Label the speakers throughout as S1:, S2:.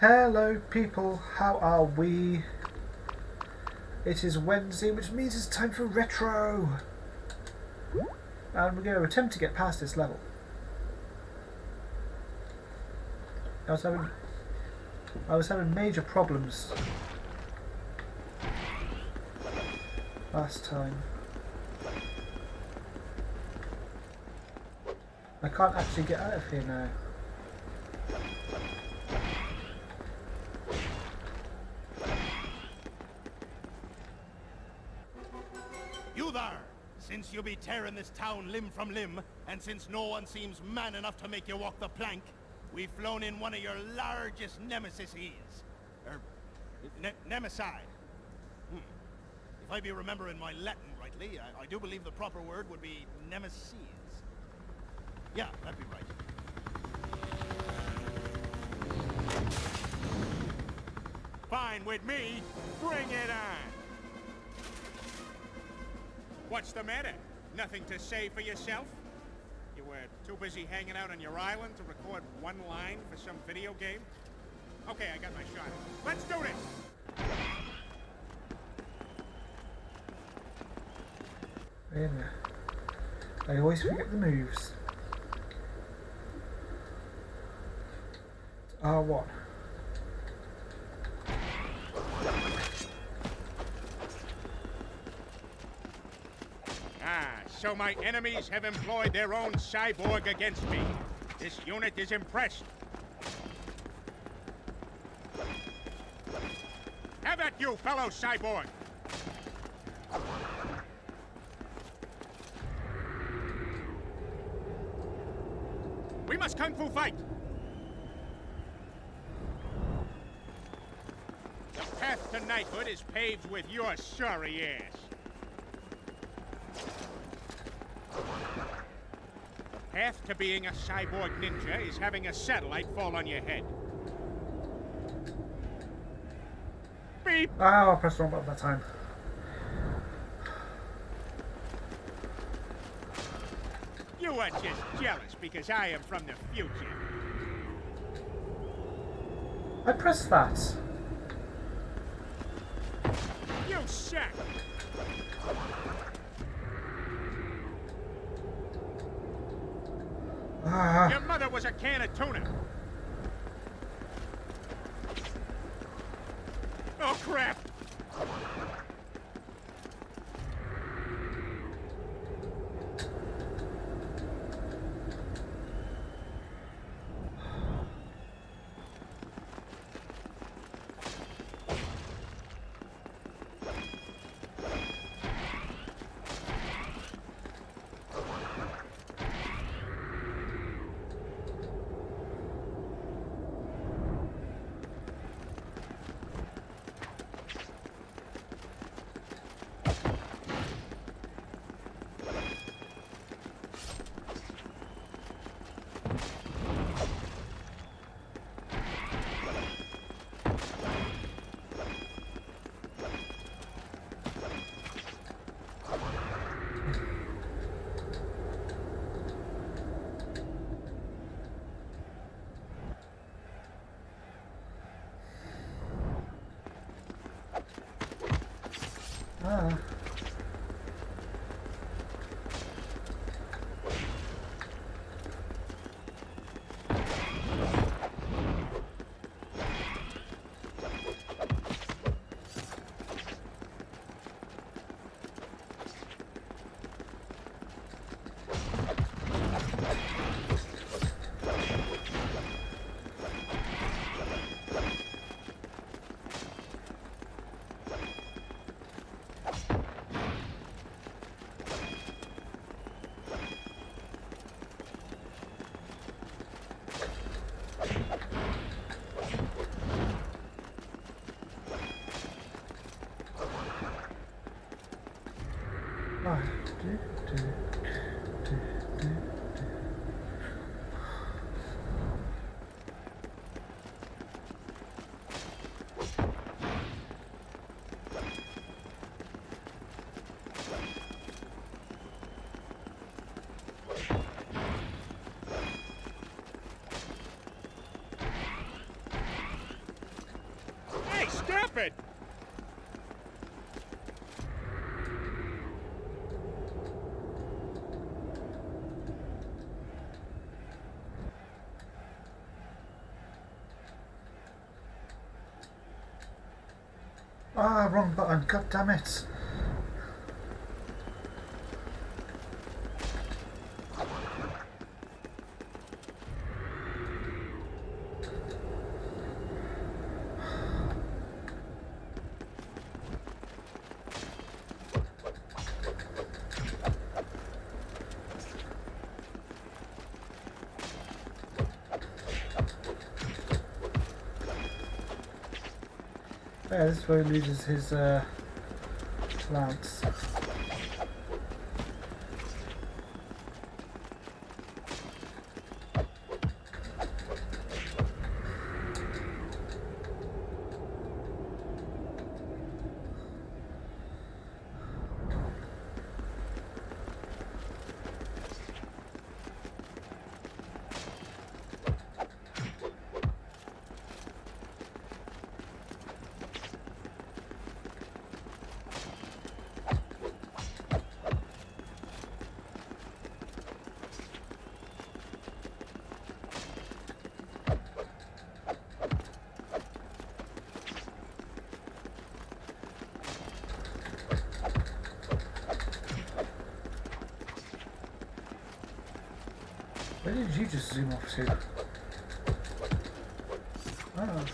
S1: Hello people, how are we? It is Wednesday, which means it's time for retro. And we're going to attempt to get past this level. I was having, I was having major problems last time. I can't actually get out of here now.
S2: Since you be tearing this town limb from limb, and since no one seems man enough to make you walk the plank, we've flown in one of your largest nemesis Er, ne. Hmm. If I be remembering my Latin rightly, I, I do believe the proper word would be nemesis. Yeah, that'd be right.
S3: Fine with me. Bring it on. What's the matter? Nothing to say for yourself? You were too busy hanging out on your island to record one line for some video game? Okay, I got my shot. Let's do this!
S1: Yeah. I always forget the moves. Ah, R1.
S3: Ah, so my enemies have employed their own cyborg against me. This unit is impressed. Have at you, fellow cyborg! We must kung fu fight! The path to knighthood is paved with your sorry ass. The path to being a cyborg ninja is having a satellite fall on your head. Beep!
S1: Ah, oh, I pressed the wrong button that time.
S3: You are just jealous because I am from the future.
S1: I pressed that.
S3: You suck!
S1: Ah,
S3: Your mother was a can of tuna. Oh, crap! stop it!
S1: God damn it. Yeah, this is where he loses his uh, lance. Did you just zoom off to? Oh.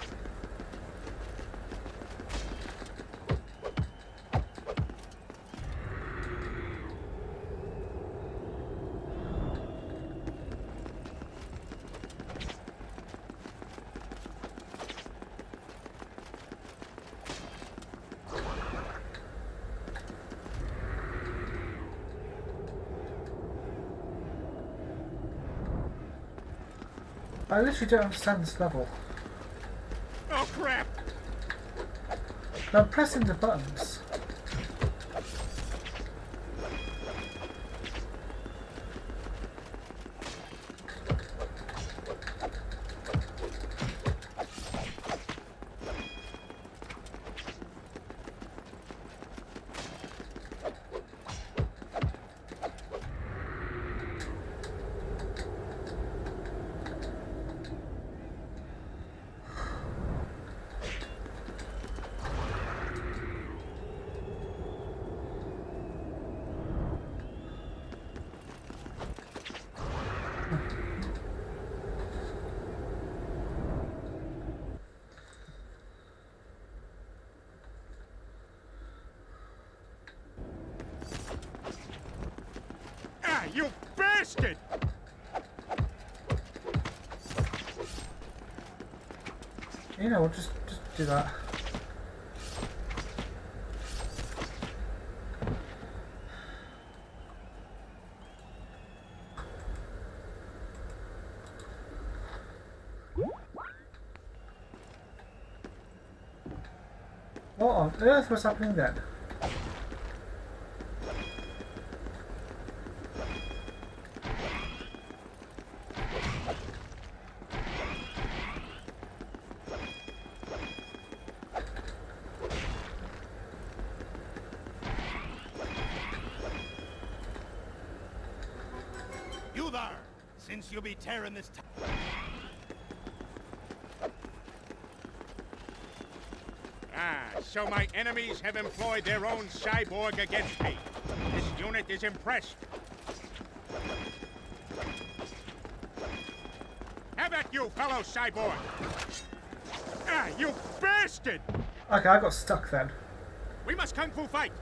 S1: I literally don't understand this level.
S3: Oh, crap!
S1: I'm pressing the buttons.
S3: Ah, you bastard!
S1: You know, what, just just do that. What on earth was happening then?
S4: You there! Since you'll be tearing this town.
S3: Ah, so my enemies have employed their own cyborg against me. This unit is impressed. How about you, fellow cyborg? Ah, you bastard!
S1: Okay, I got stuck then.
S3: We must kung fu fight.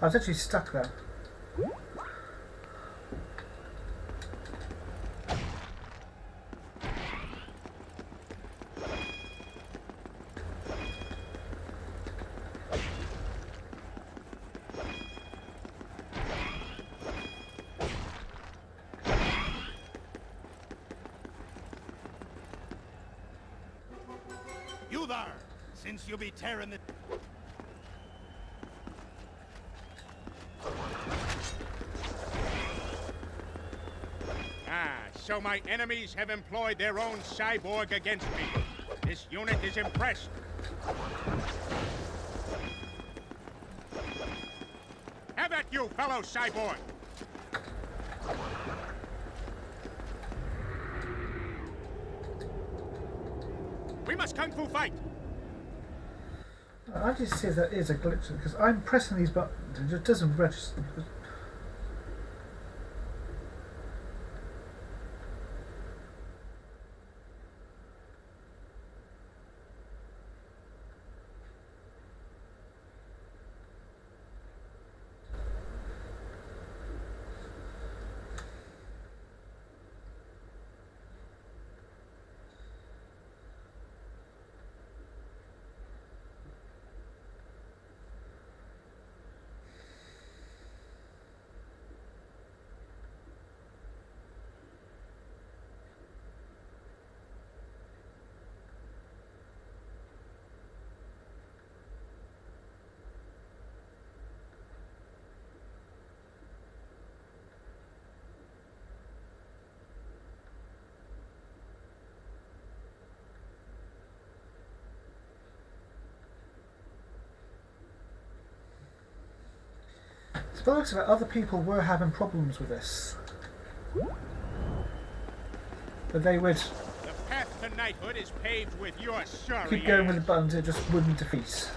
S1: I was actually stuck then.
S4: Since you'll be tearing the...
S3: Ah, so my enemies have employed their own cyborg against me. This unit is impressed. Have at you, fellow cyborg! We must kung fu fight!
S1: Just see that is a glitch because I'm pressing these buttons and it doesn't register. The looks of it, other people were having problems with this. But they would
S3: The path to knighthood is paved with your sorry
S1: keep going with the buttons, it just wouldn't defeat.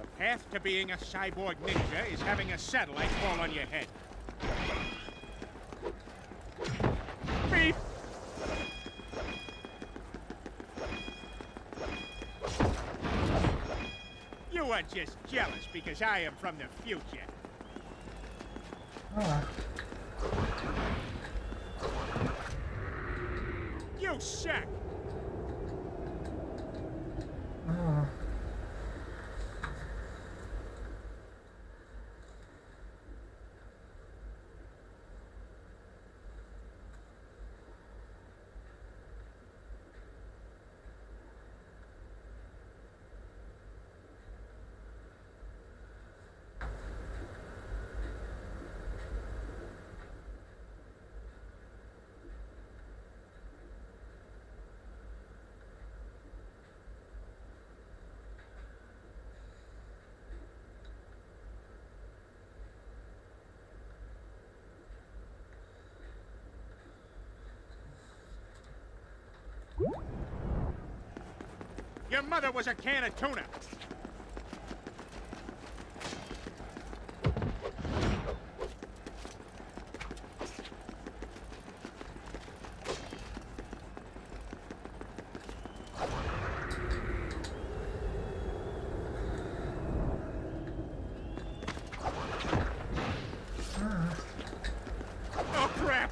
S3: The path to being a cyborg ninja is having a satellite fall on your head. Just jealous because I am from the future. You suck! Your mother was a can of tuna. Oh, crap!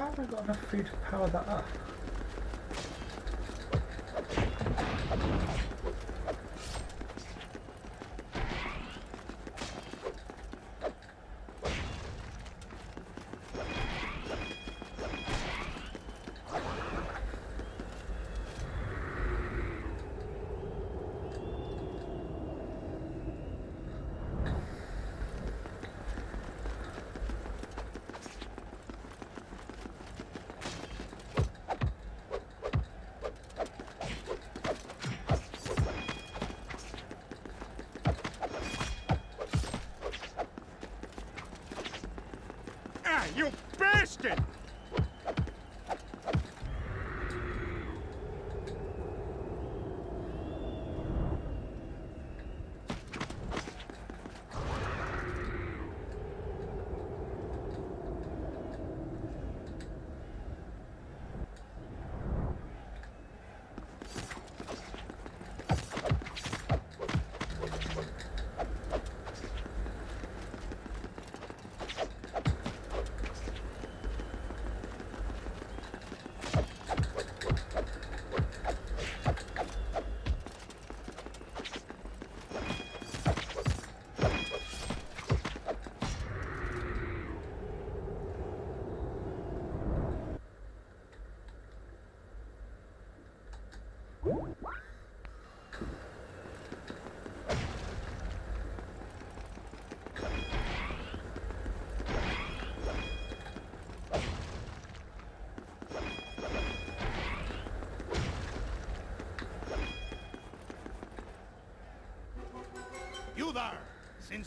S1: Why have I got enough food to power that up?
S3: Ah, you bastard!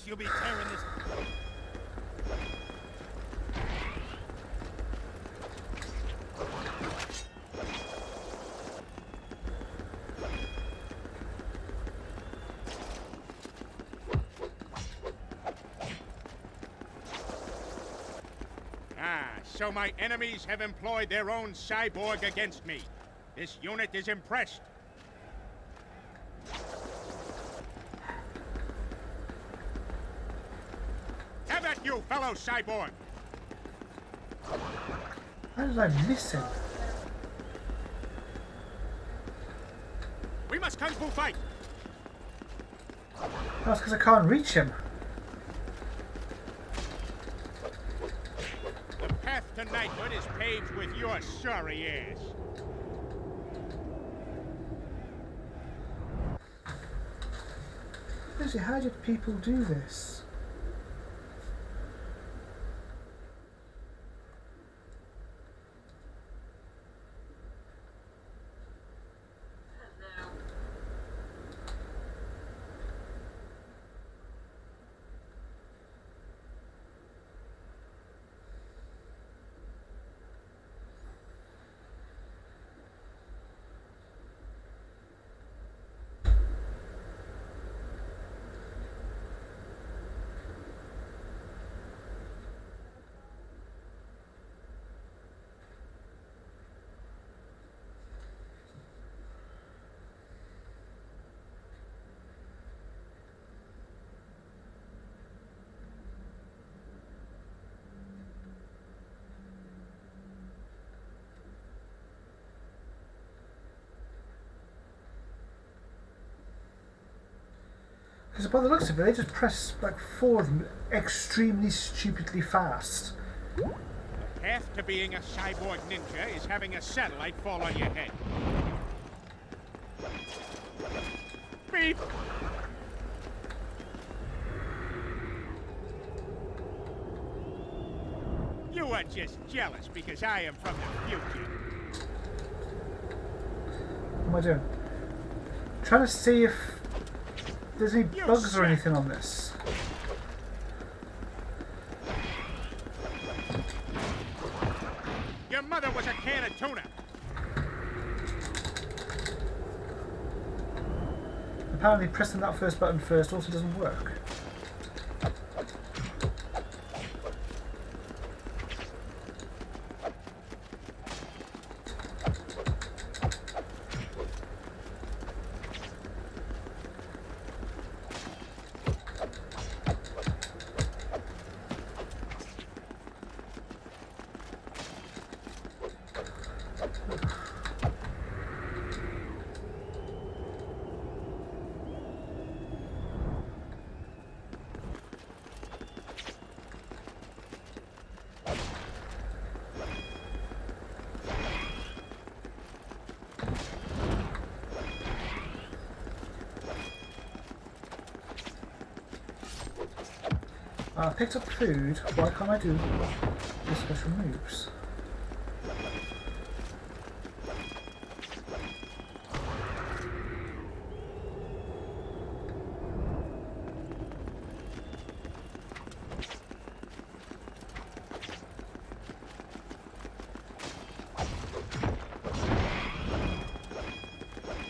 S4: You'll be tearing this...
S3: Ah, so my enemies have employed their own cyborg against me. This unit is impressed. You, fellow cyborg!
S1: How did I miss him?
S3: We must kung fu fight!
S1: That's because I can't reach him.
S3: The path to knighthood is paved with your sorry ass.
S1: How did people do this? By the looks of it, they just press like four of them extremely stupidly fast.
S3: The path to being a cyborg ninja is having a satellite fall on your head. Beep! You are just jealous because I am from the future.
S1: What am I doing? trying to see if there's any bugs or anything on this.
S3: Your mother was a can of tuna.
S1: Apparently pressing that first button first also doesn't work. Picked up food, why can't I do the special moves?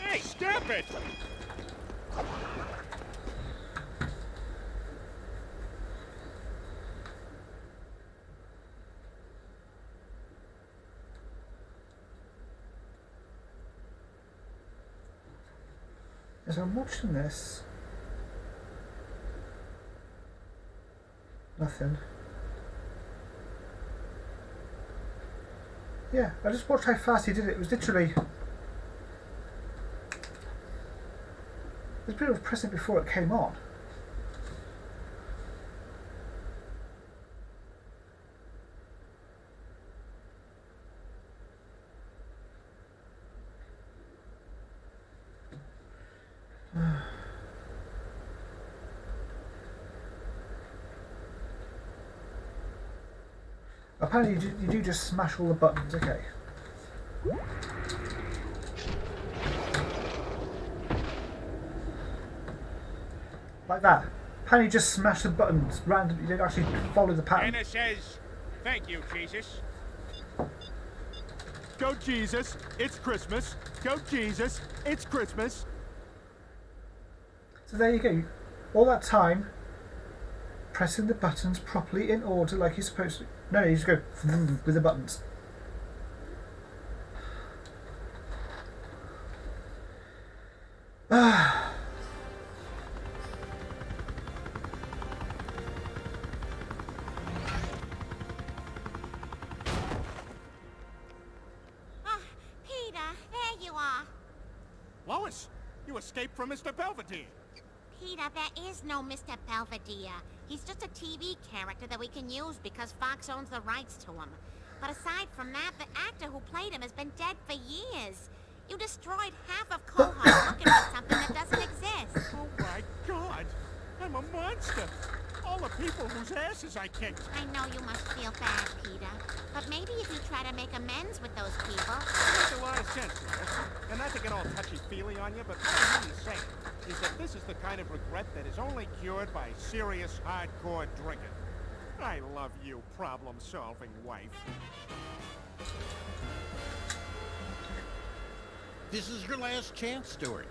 S3: Hey, stop it!
S1: As I'm watching this, nothing. Yeah, I just watched how fast he did it. It was literally. There's a bit of pressing before it came on. Apparently, you do, you do just smash all the buttons. Okay. Like that. Apparently, you just smash the buttons randomly. You don't actually follow the pattern.
S5: Anna says, thank you, Jesus.
S3: Go Jesus, it's Christmas. Go Jesus, it's Christmas.
S1: So there you go. All that time pressing the buttons properly in order like you're supposed to. No, you just go with the buttons. Ah.
S6: Ah, Peter, there you are.
S3: Lois, you escaped from Mr. Belvedere.
S6: Peter, there is no Mr. Belvedere. He's just a TV character that we can use because Fox owns the rights to him. But aside from that, the actor who played him has been dead for years. You destroyed half of Quahog looking for something that doesn't exist.
S3: Oh my god! I'm a monster! All the people whose asses I kicked!
S6: I know you must feel bad, Peter. But maybe if you try to make amends with those people...
S3: It makes a lot of sense, Lois. And not to get all touchy-feely on you, but what I'm really saying is that this is the kind of regret that is only cured by serious, hardcore drinking. I love you, problem-solving wife.
S7: This is your last chance, Stewart.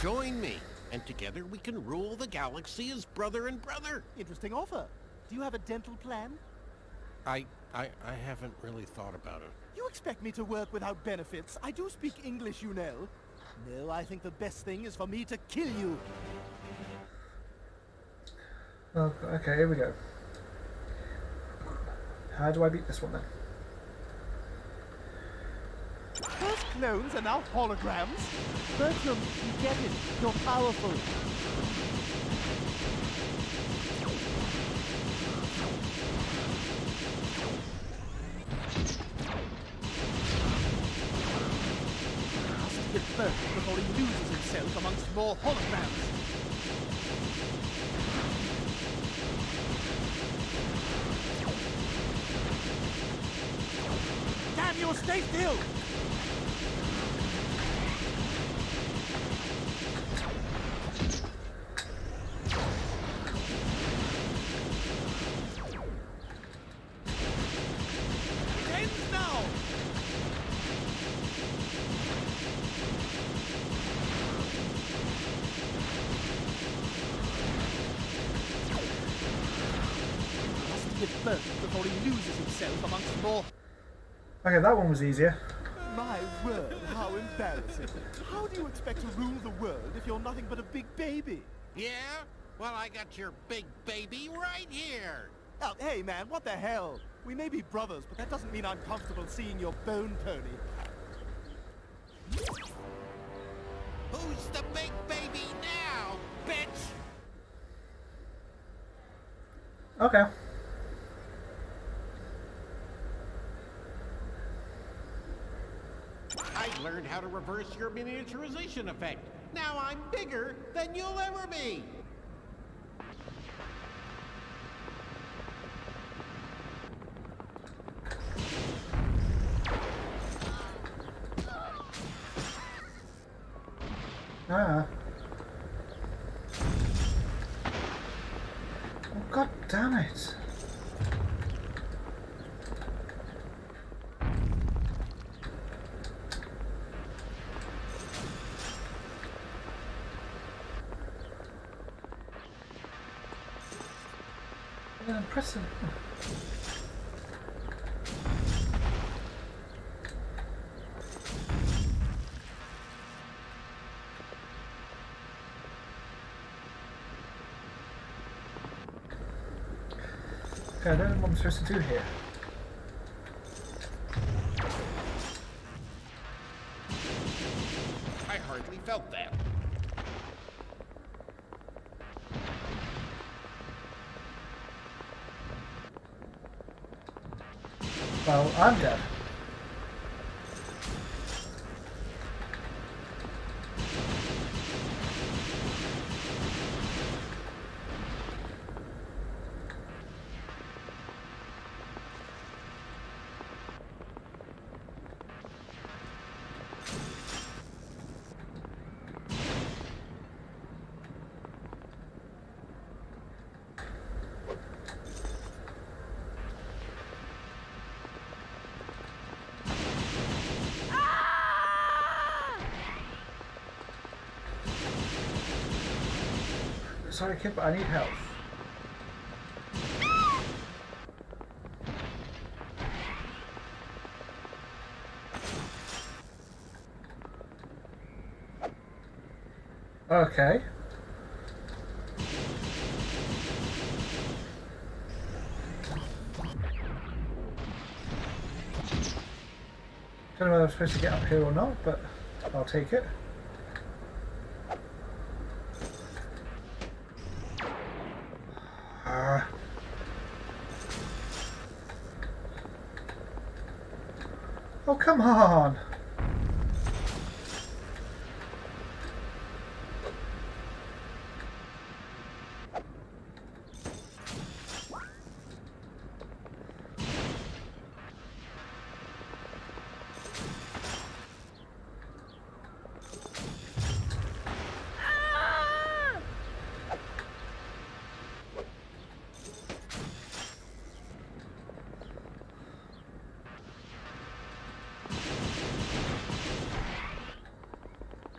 S7: Join me, and together we can rule the galaxy as brother and brother.
S2: Interesting offer. Do you have a dental plan?
S7: I, I, I haven't really thought about it.
S2: You expect me to work without benefits? I do speak English, you know. No, I think the best thing is for me to kill you.
S1: Oh, okay, here we go. How do I beat this one then?
S2: First clones are now holograms. Bertram, you get it. You're powerful. Must get first before he loses himself amongst more holograms. Damn you, stay still! It ends now! Must get burnt before he loses himself amongst more
S1: Okay, that one was easier.
S2: My word, how embarrassing. How do you expect to rule the world if you're nothing but a big baby?
S7: Yeah? Well, I got your big baby right here.
S2: Oh, hey man, what the hell? We may be brothers, but that doesn't mean I'm comfortable seeing your bone pony.
S7: Who's the big baby now, bitch?
S1: Okay.
S7: I learned how to reverse your miniaturization effect. Now I'm bigger than you'll ever be.
S1: Ah. Oh, God damn it. Yeah, I'm pressing. Okay, I don't know what I'm supposed to do here. I'm dead. I need help. Okay. Don't know whether I'm supposed to get up here or not, but I'll take it. Come on!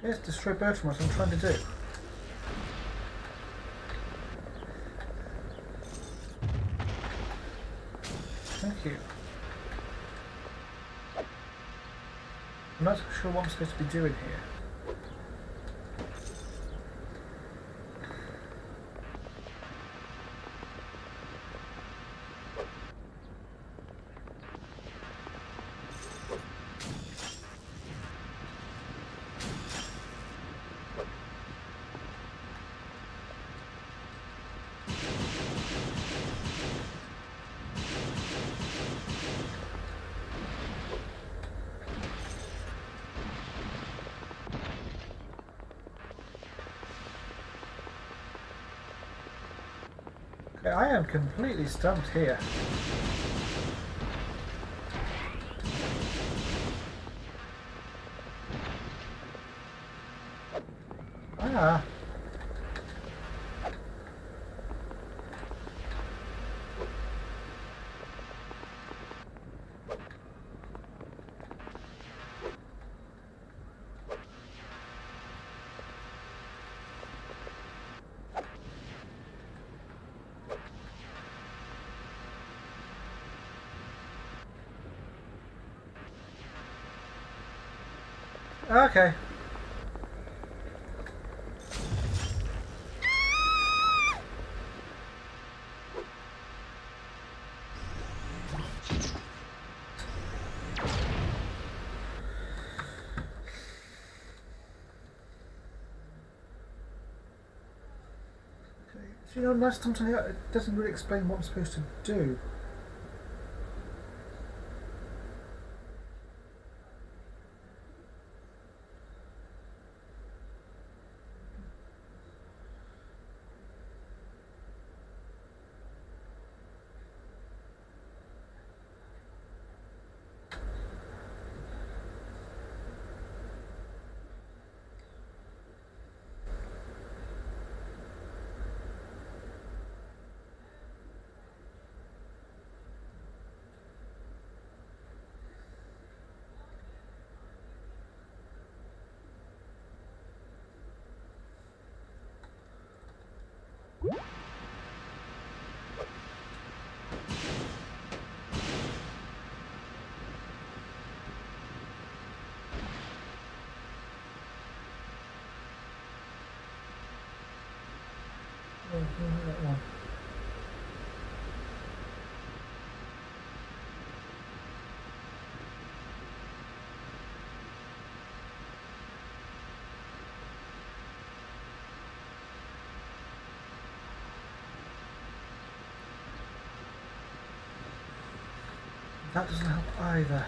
S1: Yes, destroy Bertram, what I'm trying to do. Thank you. I'm not sure what I'm supposed to be doing here. I am completely stumped here. Ah. Okay. You know, last time it doesn't really explain what I'm supposed to do. No, that That doesn't help either.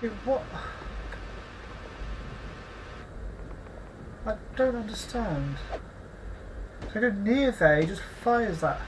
S1: What? I don't understand. If I go near there, he just fires that.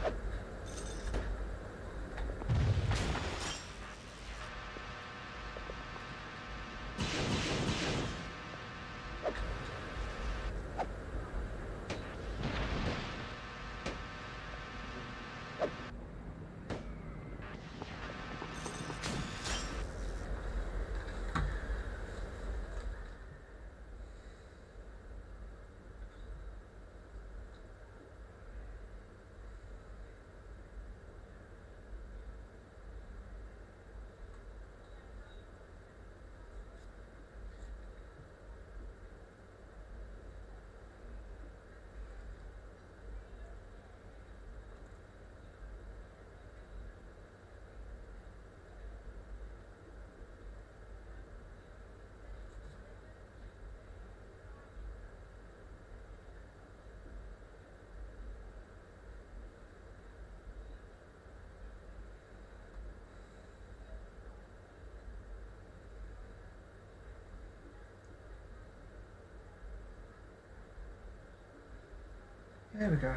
S1: There we go.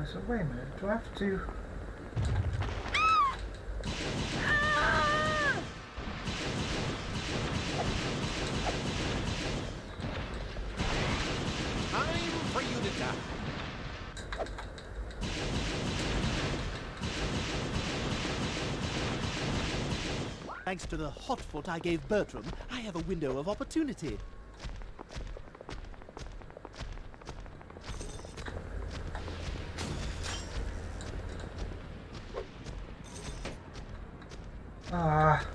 S1: Right, so wait a minute, do I have to...
S7: Time for you to die.
S2: Thanks to the hot foot I gave Bertram, I have a window of opportunity.
S1: Ah.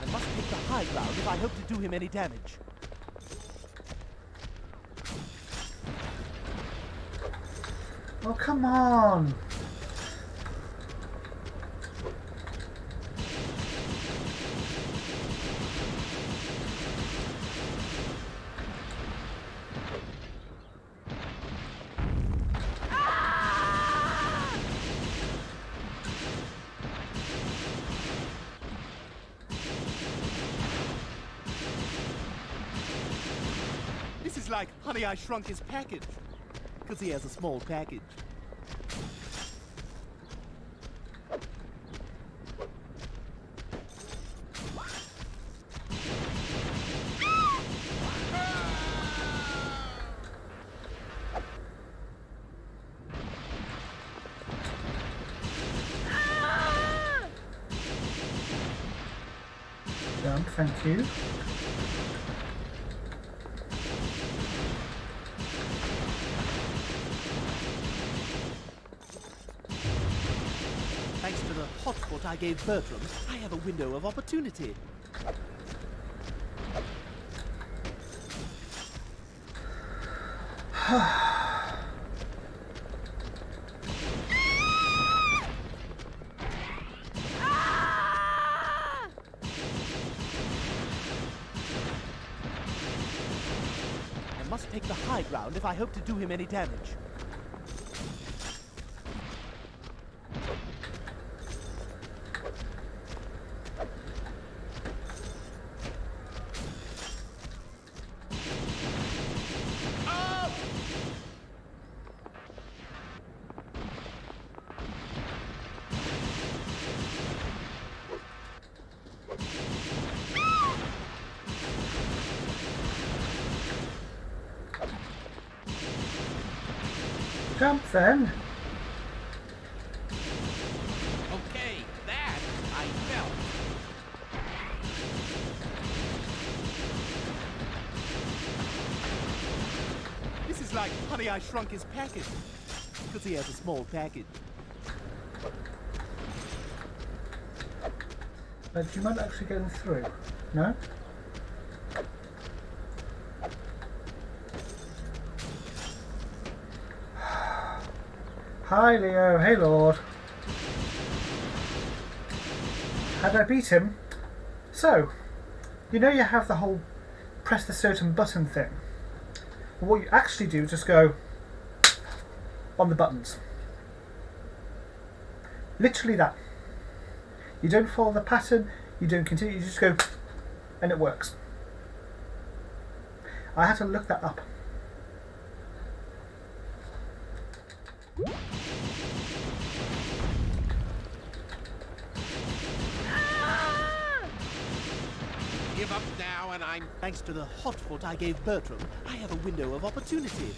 S2: I must take the high ground if I hope to do him any damage.
S1: Oh, come on!
S2: This is like Honey, I Shrunk His Package. Because he has a small package.
S1: Done, thank you.
S2: Thanks to the hot foot I gave Bertram, I have a window of opportunity. I must take the high ground if I hope to do him any damage.
S1: then.
S7: Okay, that I felt.
S2: This is like Honey, I Shrunk His Package. Because he has a small package.
S1: But you might actually actually him through, no? Hi Leo, hey Lord. Did I beat him? So, you know you have the whole press the certain button thing. What you actually do is just go on the buttons. Literally that. You don't follow the pattern, you don't continue, you just go and it works. I had to look that up.
S7: Give up now and I'm...
S2: Thanks to the hot foot I gave Bertram, I have a window of opportunity.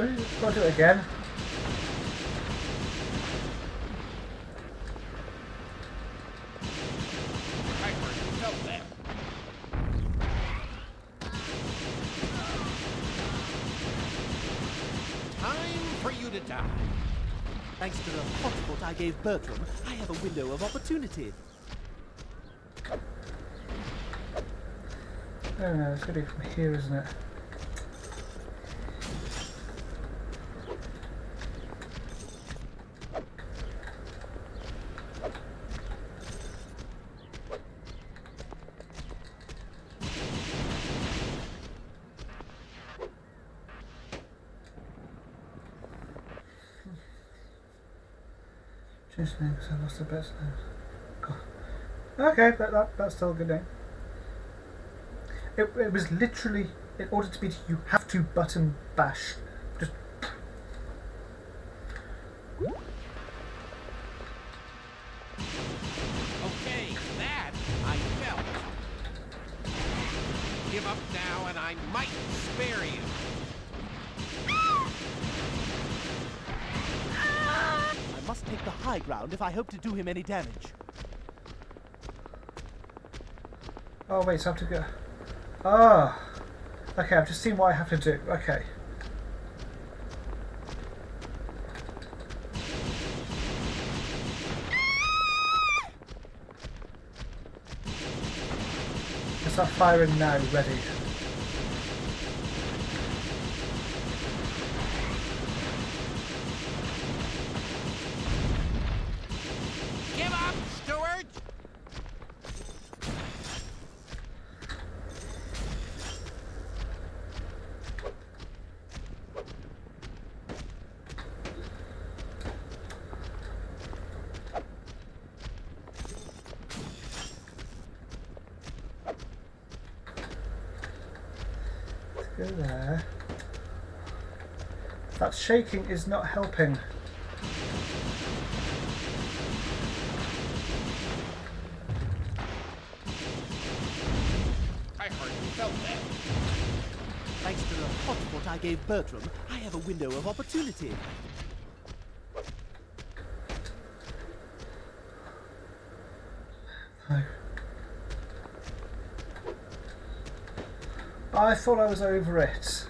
S1: Oh, Gotta do it again.
S2: Gave Bertram, I have a window of opportunity.
S1: Oh no, it's gonna be from here, isn't it? The best. Okay, that, that, that's still a good name. It, it was literally, in order to beat you have to button bash.
S2: If I hope to do him any damage.
S1: Oh wait, so I have to go. Ah. Okay, I've just seen what I have to do. Okay. Let's start firing now, ready.
S7: Give up, Stewart!
S1: Go there. That shaking is not helping.
S7: I heard you felt that.
S2: Thanks to the hot foot I gave Bertram, I have a window of opportunity.
S1: I thought I was over it.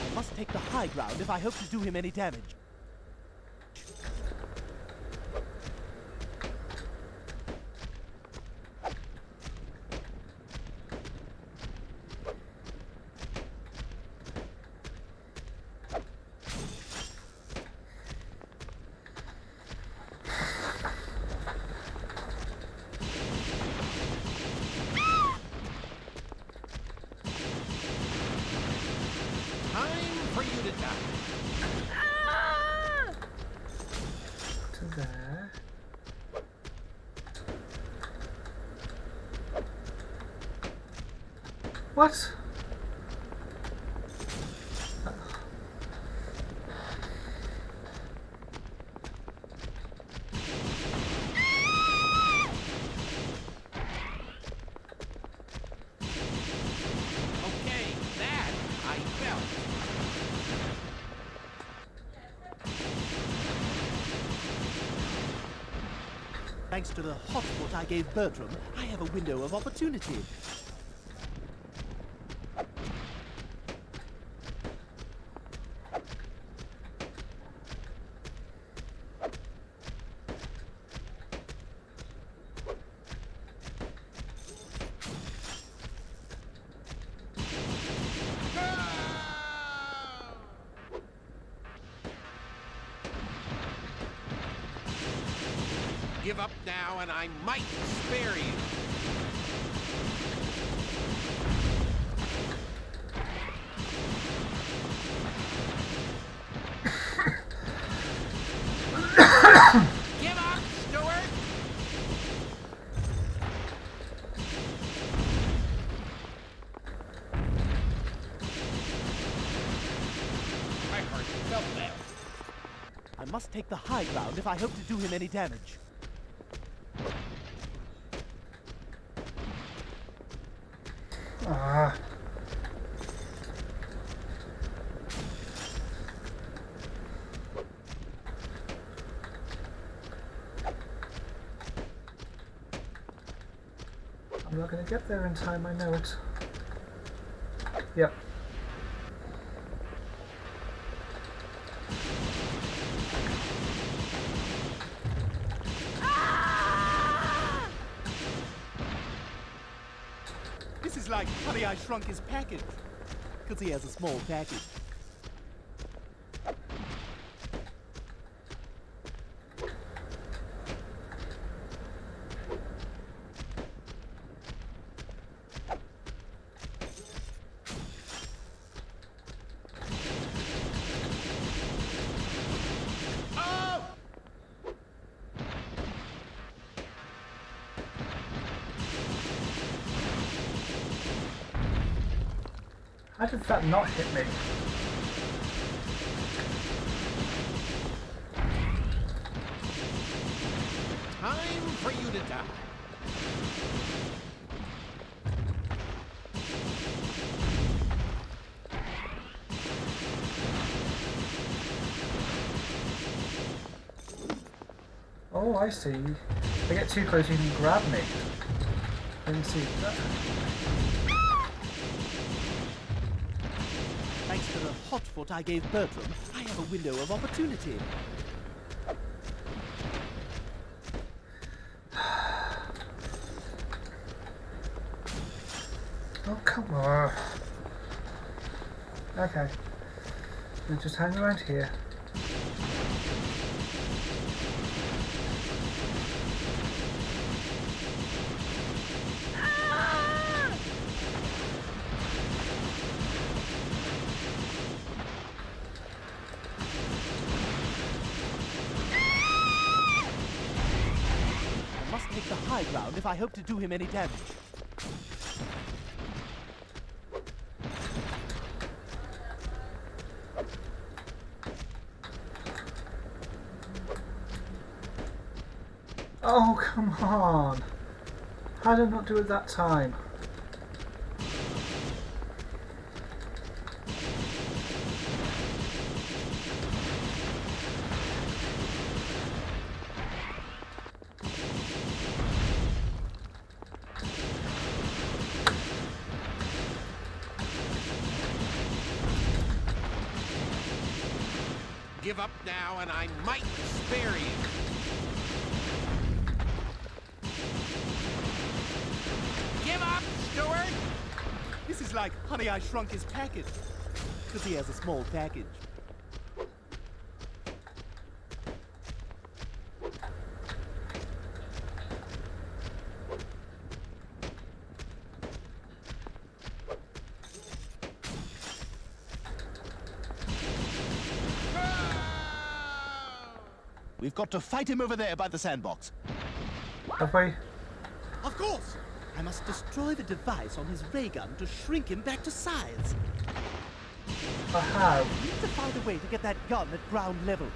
S2: I must take the high ground if I hope to do him any damage.
S7: Time for you to die.
S1: there. What?
S7: Okay, that I felt.
S2: Thanks to the hot foot I gave Bertram, I have a window of opportunity.
S7: Give up now and I might spare you. Give up, Stewart!
S2: I must take the high ground if I hope to do him any damage.
S1: Ah. I'm not going to get there in time, I know it. Yep.
S2: This is like Honey, I Shrunk His Package. Because he has a small package.
S1: Did that not hit me?
S7: Time for you to die.
S1: Oh, I see. If I get too close, you can grab me. Didn't see
S2: foot I gave Bertram, I have a window of opportunity.
S1: Oh, come on. Okay. We'll just hang around here.
S2: I must take the high ground if I hope to do him any damage.
S1: Oh, come on. How did I not do it that time?
S7: Give up now and I might spare you. Give up, Stewart!
S2: This is like Honey, I Shrunk His Package. Because he has a small package. We've got to fight him over there by the sandbox.
S1: Have we?
S2: Of course! I must destroy the device on his ray gun to shrink him back to size.
S1: How?
S2: We need to find a way to get that gun at ground level.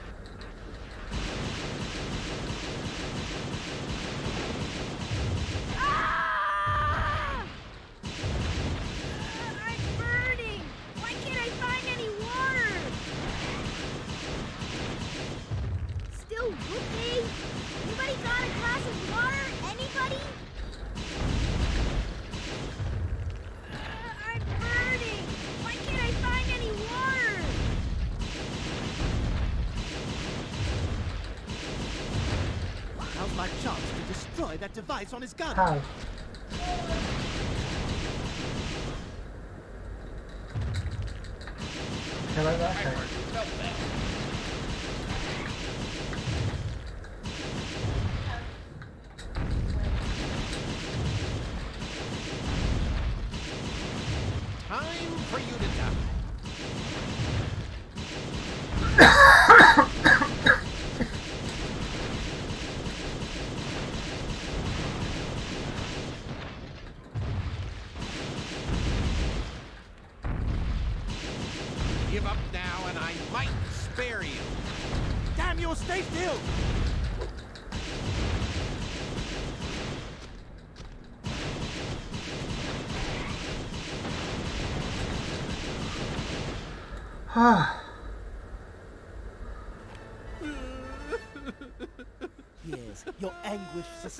S2: On his gun.
S1: How?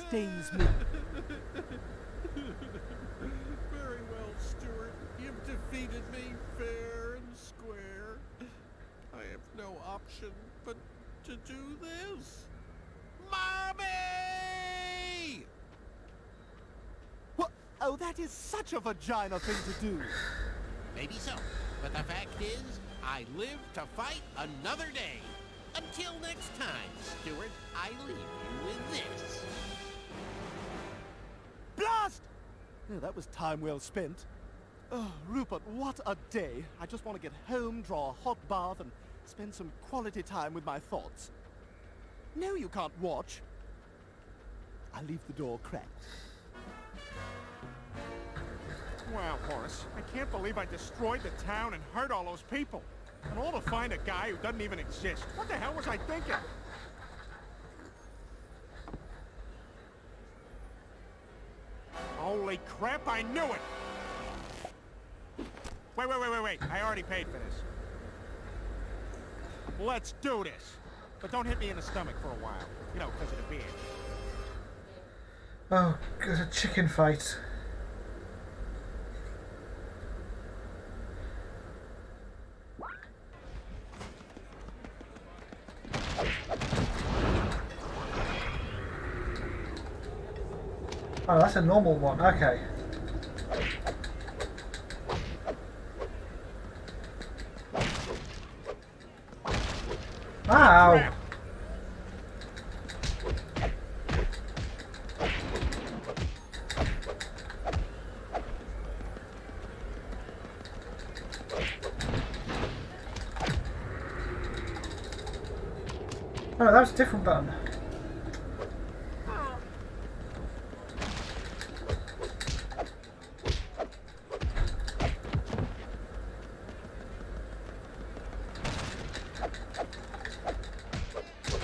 S2: Sustains me.
S7: Very well, Stewart. You've defeated me fair and square. I have no option but to do this. Mommy!
S2: What? Oh, that is such a vagina thing to do.
S7: Maybe so, but the fact is, I live to fight another day. Until next time, Stewart, I leave you with this.
S2: That was time well spent. Oh, Rupert, what a day. I just want to get home, draw a hot bath, and spend some quality time with my thoughts. No, you can't watch. I'll leave the door cracked.
S3: Wow, Horace, I can't believe I destroyed the town and hurt all those people. And all to find a guy who doesn't even exist. What the hell was I thinking? Holy crap, I knew it! Wait, wait, wait, wait, wait. I already paid for this. Let's do this. But don't hit me in the stomach for a while. You know, because of the beard.
S1: oh, there's a chicken fight. That's a normal one. Okay. Ow!
S3: Crap.
S1: Oh, that was a different button.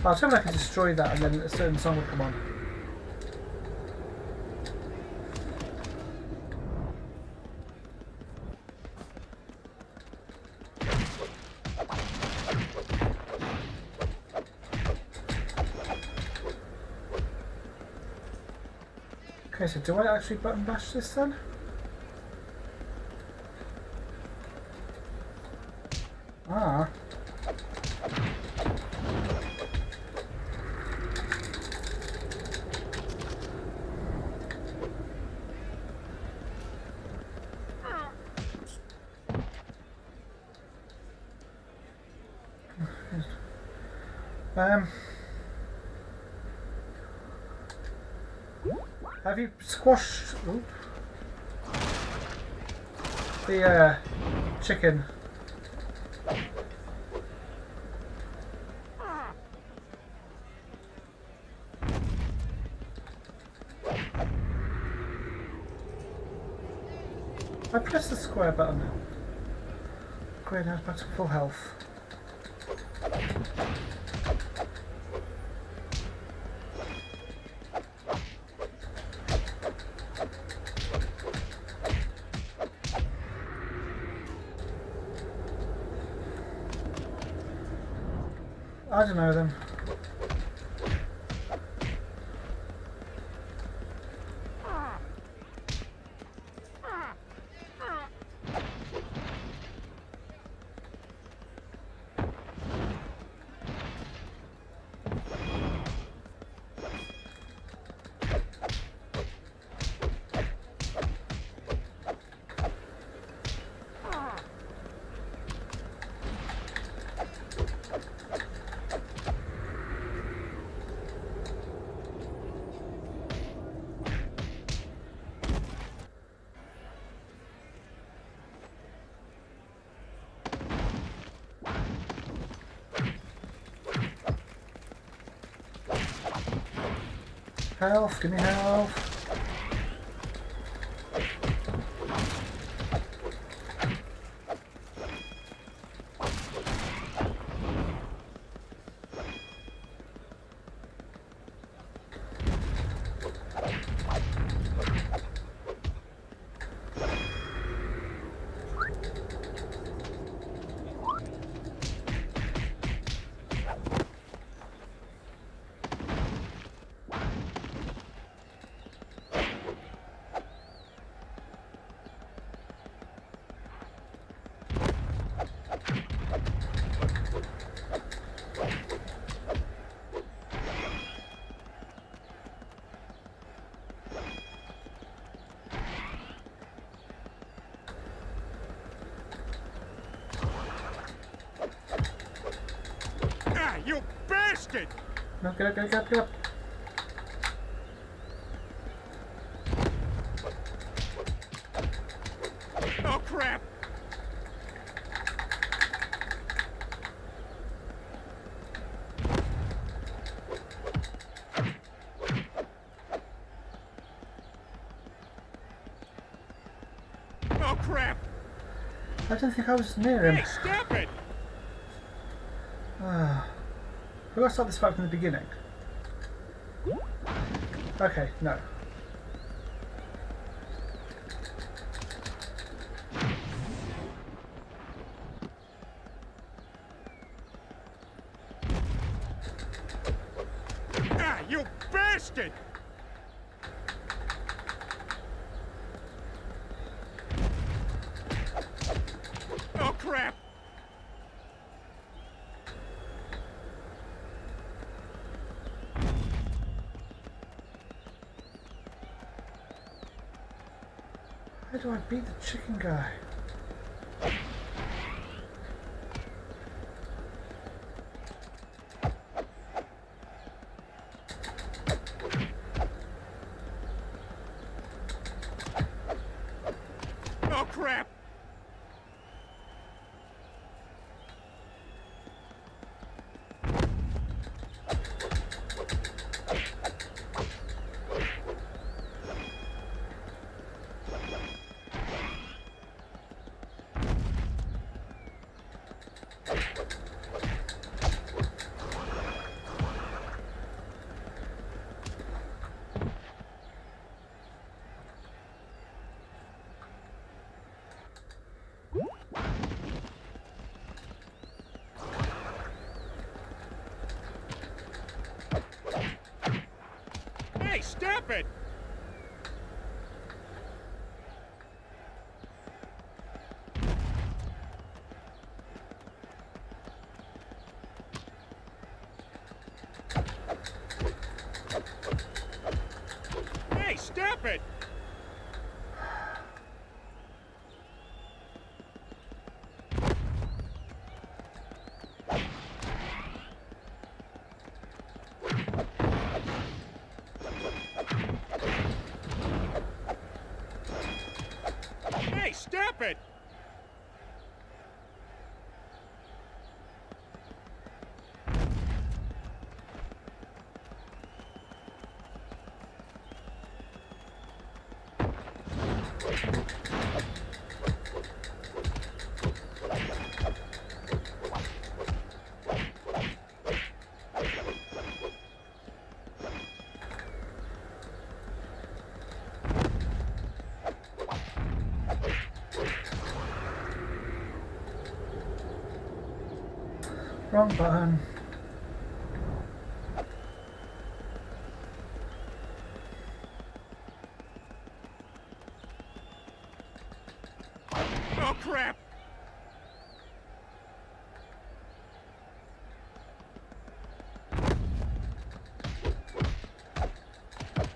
S1: I was hoping I could destroy that and then a certain song would come on. Okay, so do I actually button bash this then? squash the uh, chicken. I press the square button. Greenhouse back to full health. I don't know then. Health, give me health.
S3: Ah, you bastard!
S1: No, get up, get up, get up, get up.
S3: Oh, crap! Oh, crap!
S1: I didn't think I was near him.
S3: Hey, stop it!
S1: Ah. We've got to start this fight from the beginning. Okay, no.
S3: Ah, you bastard! Oh, crap!
S1: How do I beat the chicken guy? Wrong button.
S8: Oh, crap!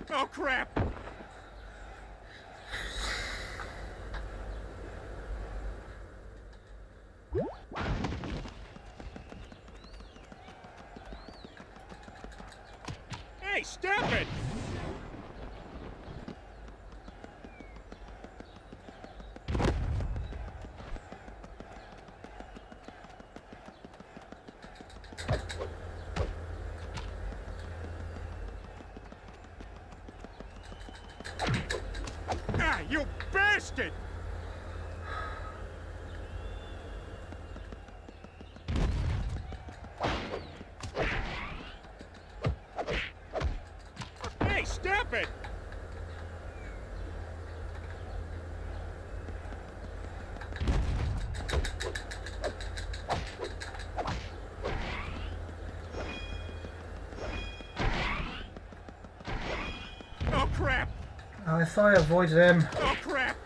S8: Oh, crap! Hey, stop it! Ah, you bastard! Hey, stop it! Oh, crap!
S1: I thought I avoided him.
S8: Oh, crap!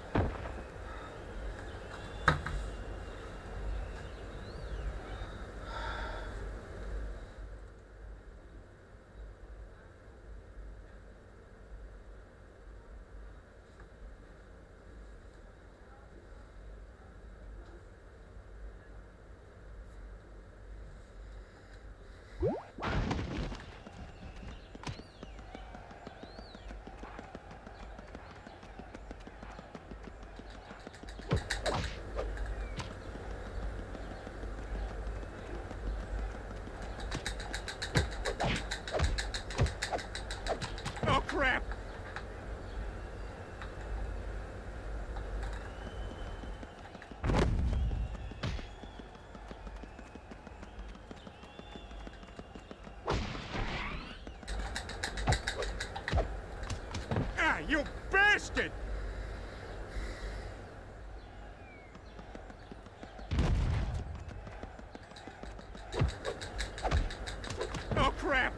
S8: Oh, crap! Ah, you bastard! Oh, crap!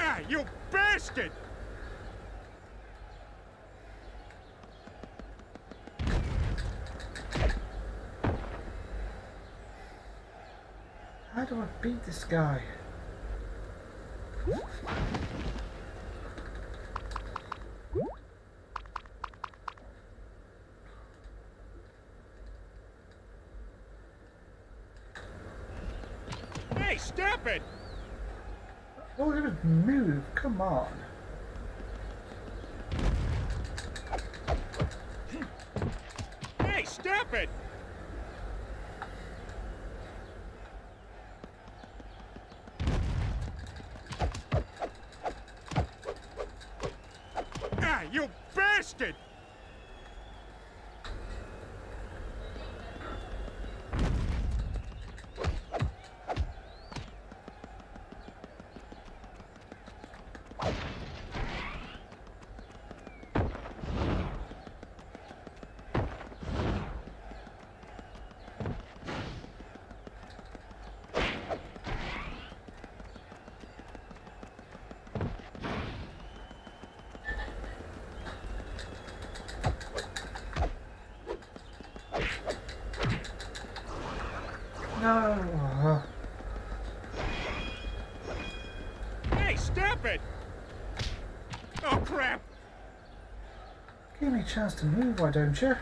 S8: Ah, you bastard!
S1: How do I beat this guy?
S8: Hey, stop it!
S1: All it was move. Come on.
S8: Hey, stop it! Ah, you bastard!
S1: No.
S8: Hey, stop it! Oh, crap!
S1: Chance to move, why don't you?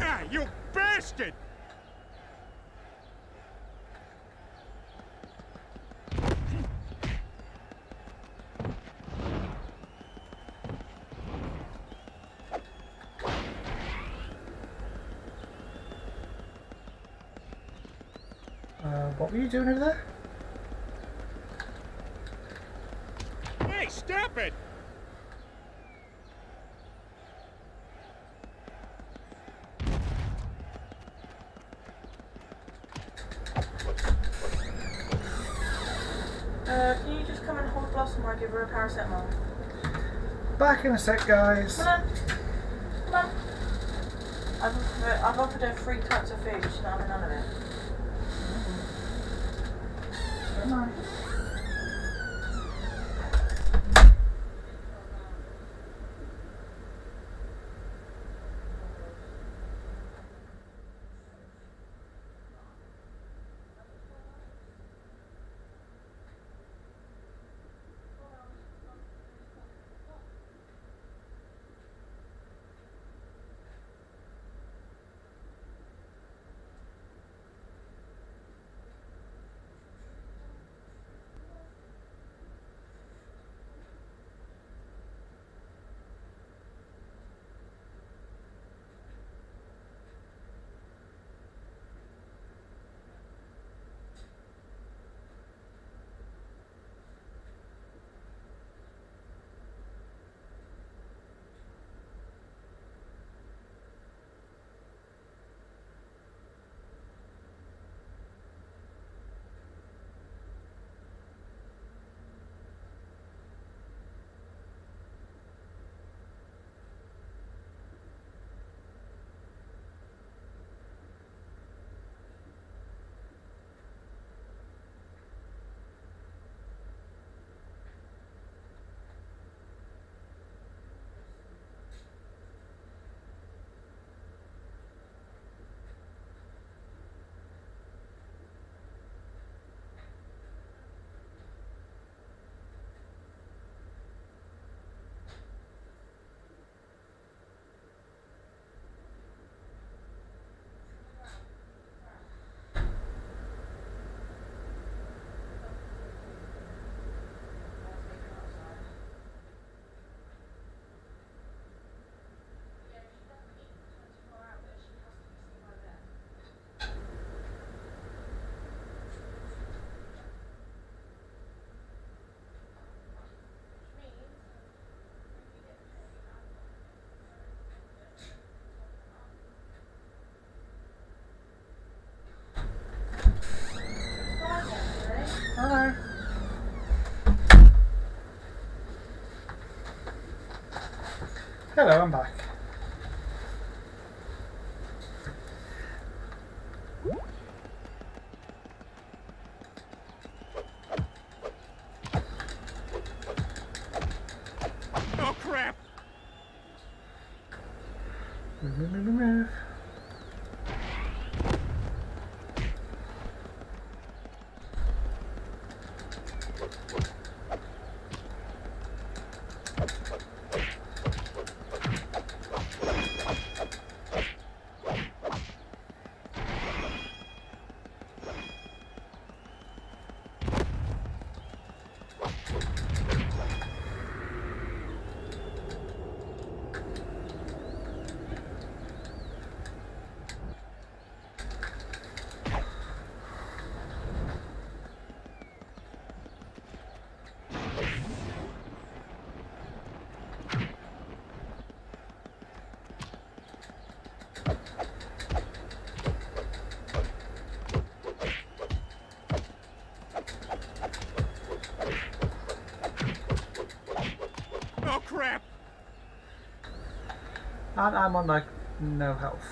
S8: Ah, you bastard! Uh,
S1: what were you doing over there? Back in a sec, guys.
S9: Come on. Come on. I've offered, her, I've offered her three types of food. She's not having none of it.
S1: Mind. Hello. Hello, I'm back. And I'm on like no health.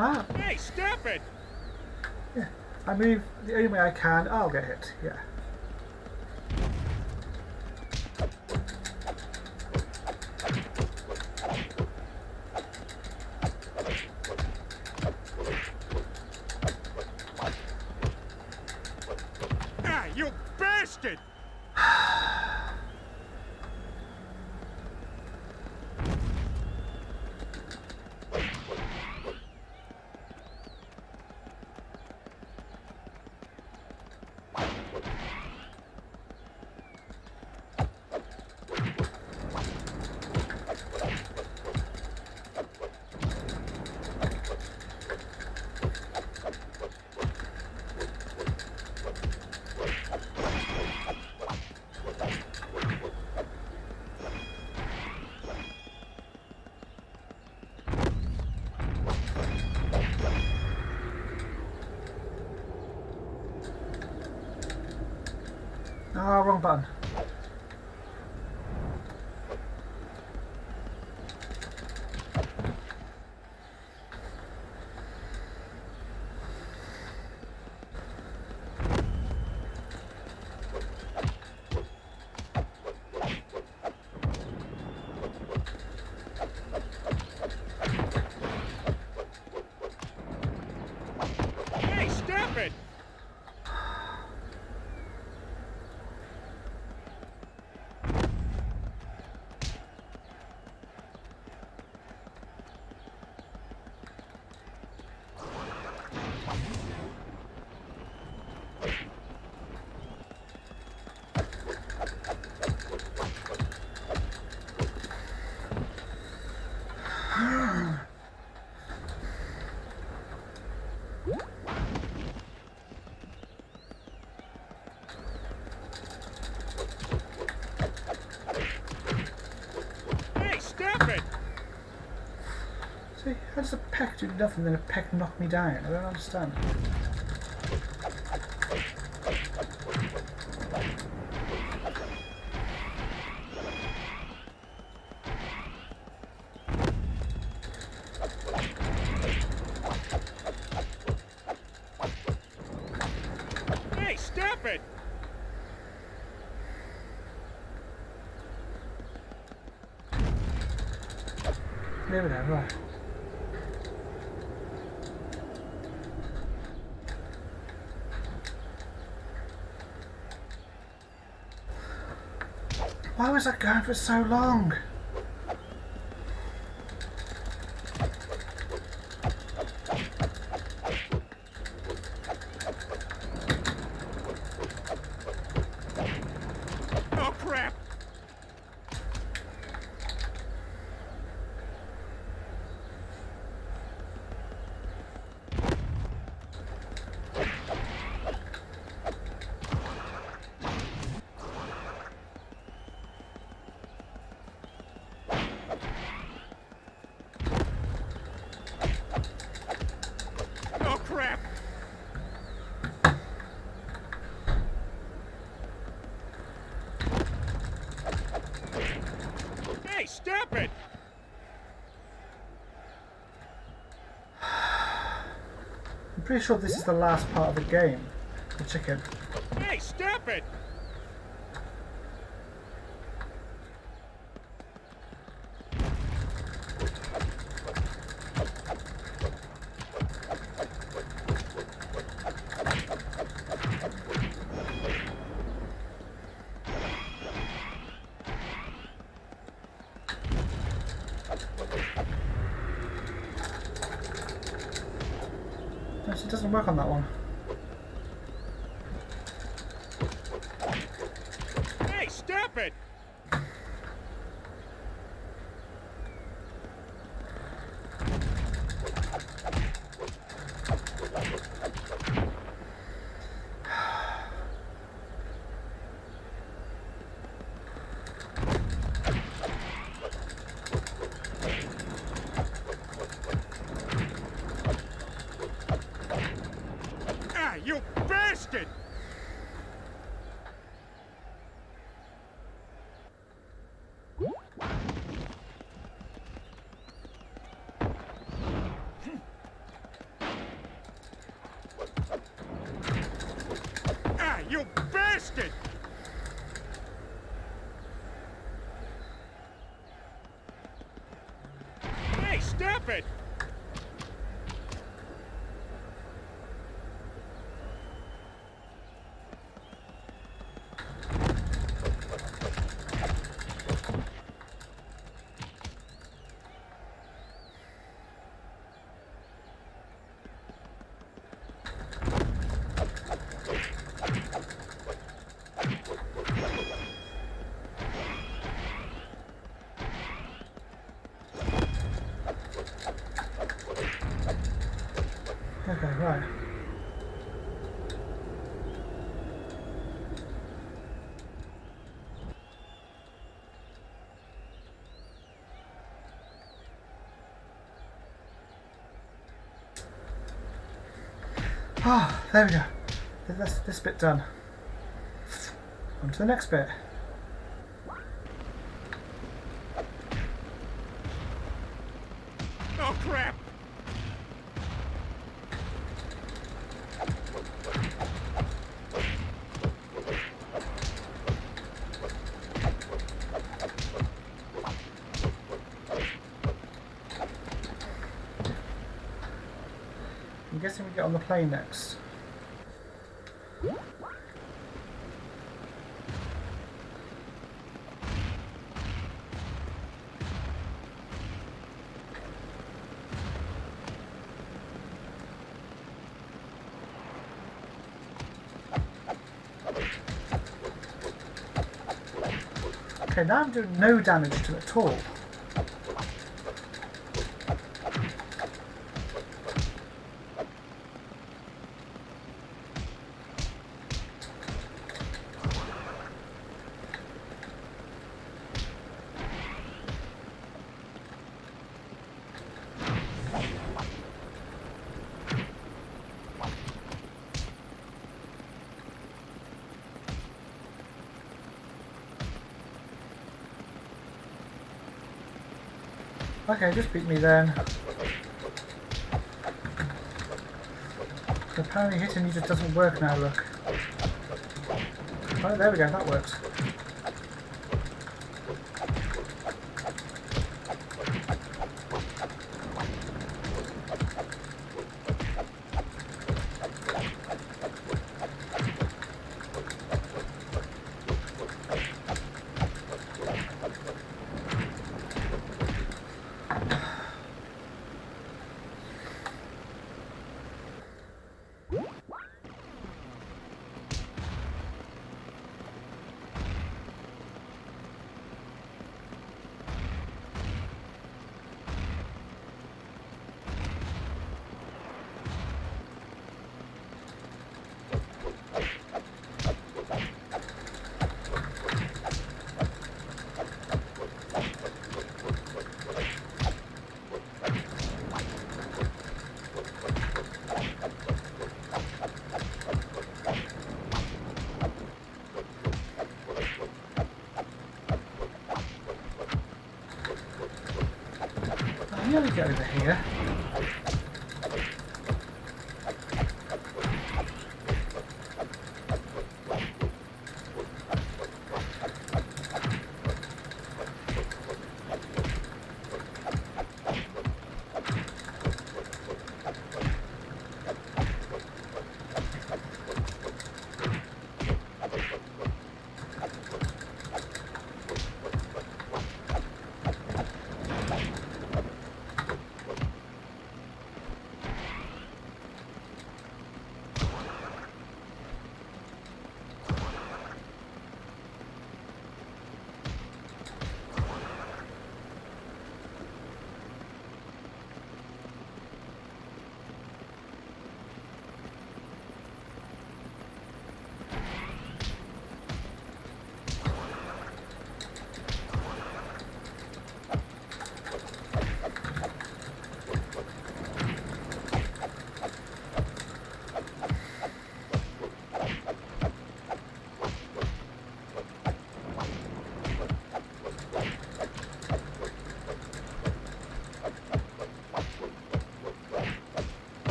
S1: Ah,
S3: Hey, stop it!
S1: I move the only way I can. I'll get hit. Yeah. Do nothing then a peck knock me down? I don't understand.
S3: Hey, stop it!
S1: There we go, right. Why was that going for so long?
S3: Oh, crap! Oh, crap! Hey, stop it!
S1: I'm pretty sure this is the last part of the game. The chicken.
S3: Hey, stop it! Okay, right. Ah,
S1: oh, there we go. That's this bit done. On to the next bit. Plane next. Okay, now I'm doing no damage to it at all. Okay, just beat me then. Apparently hitting you just doesn't work now, look. Oh, there we go, that works.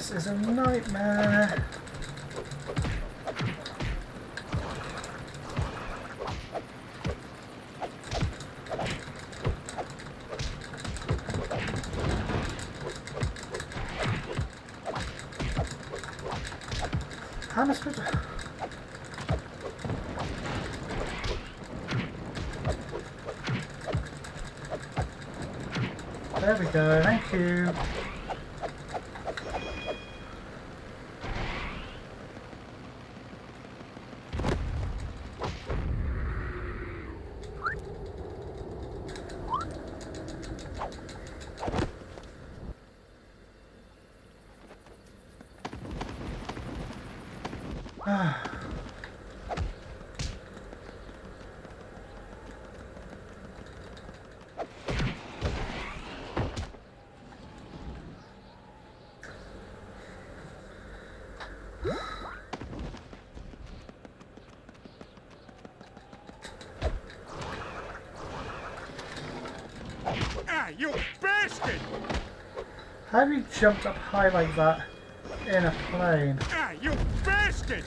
S1: This is a nightmare. How am I supposed to... There we go, thank you.
S3: Ah, you bastard!
S1: How have you jumped up high like that in a plane?
S3: Ah, you bastard!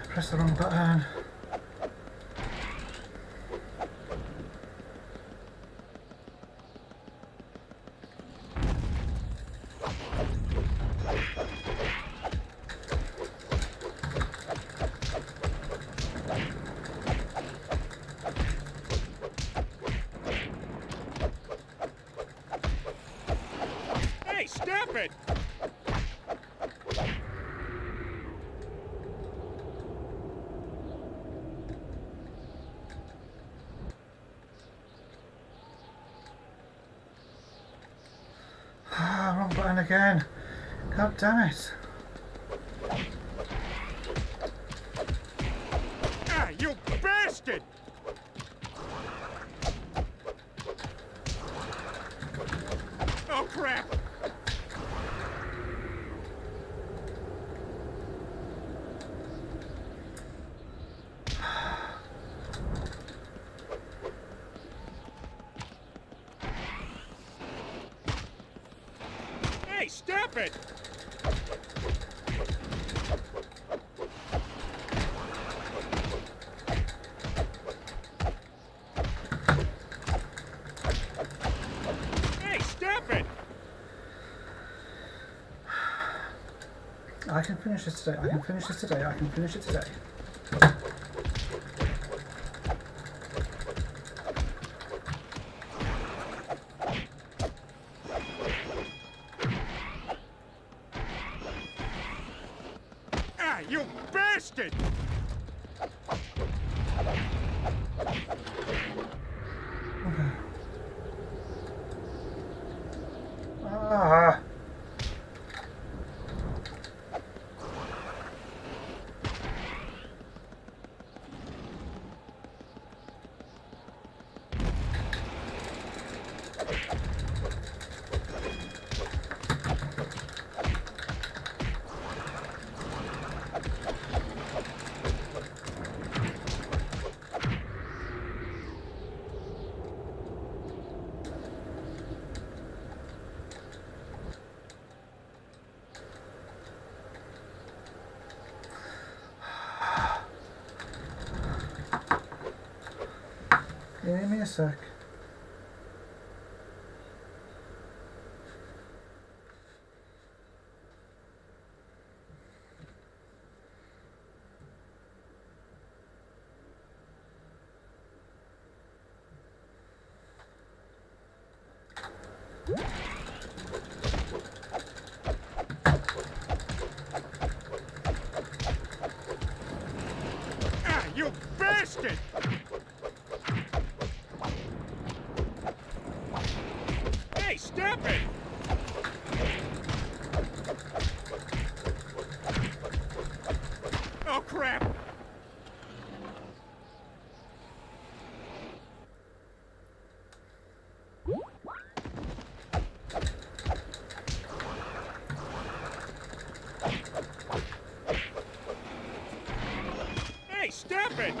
S1: I pressed the wrong button.
S3: Hey, stop it!
S1: Ah, wrong button again. God damn it.
S3: Ah, you bastard! Oh, crap! Hey, stop it! Hey, stop it!
S1: I can finish this today. I can finish this today. I can finish it today.
S3: Ah, you bastard!
S1: Ah. Give me a sec.
S3: Ah, you bastard! Hey, stop it! Oh, crap! Hey, stop it!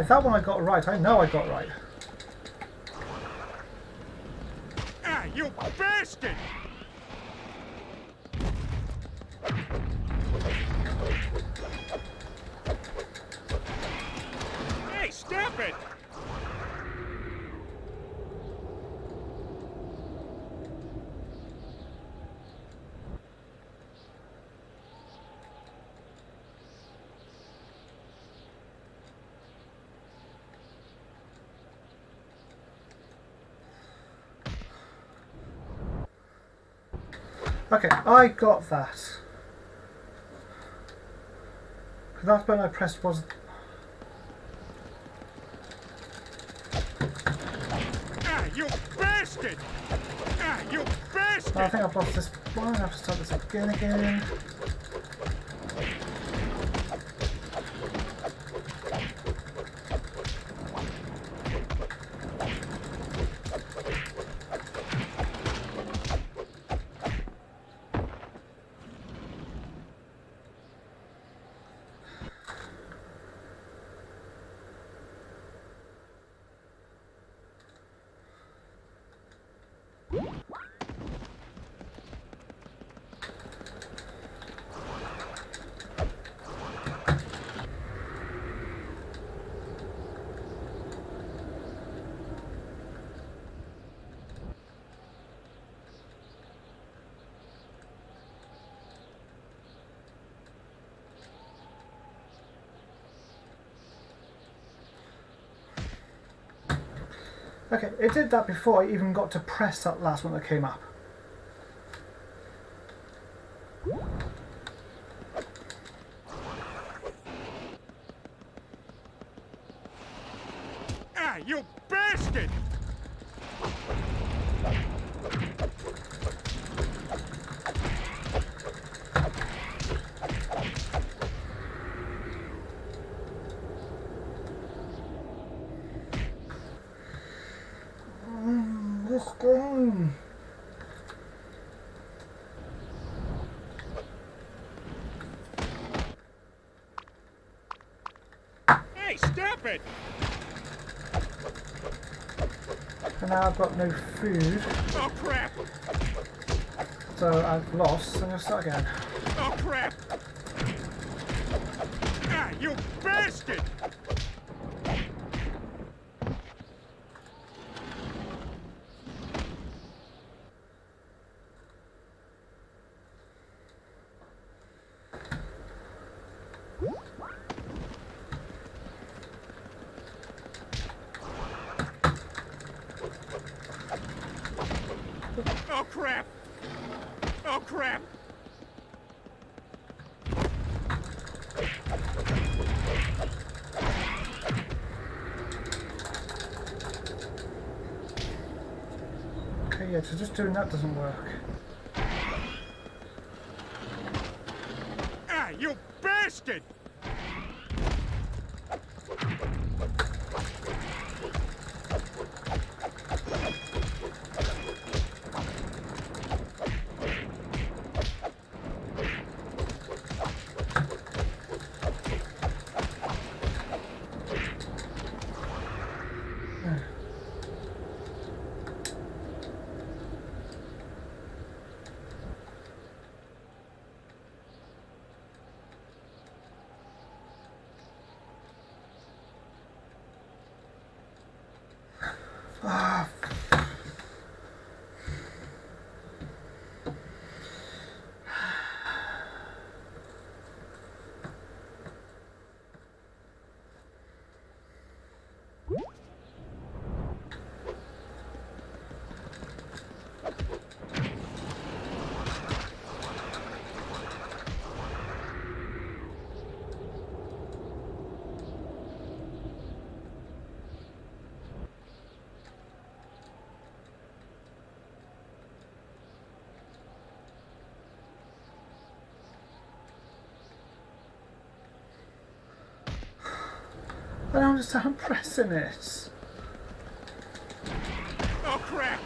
S1: If that one I got right, I know I got right.
S3: Ah, you bastard! Hey, stop it!
S1: Okay, I got that. 'Cause that's when I pressed was
S3: Ah, you bastard! Ah, you bastard!
S1: I think I've lost this one. I have to start this again again. Okay, it did that before I even got to press that last one that came up.
S3: Ah, you bastard!
S1: This game.
S3: Hey, stop it!
S1: And now I've got no food,
S3: Oh, crap!
S1: so I've lost. So I'm gonna start again.
S3: Oh, crap! Ah, you bastard! Oh, crap! Oh, crap!
S1: Okay, yeah, so just doing that doesn't work. I don't understand I'm pressing it.
S3: Oh, crap!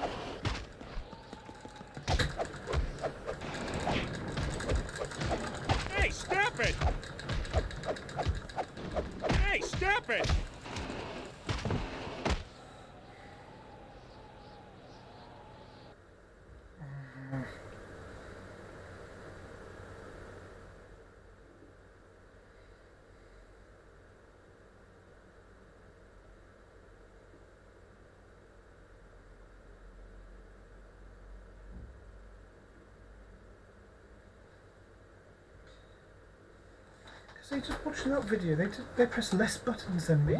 S3: Hey, stop it! Hey, stop it!
S1: They just watching that video, they, they press less buttons than me.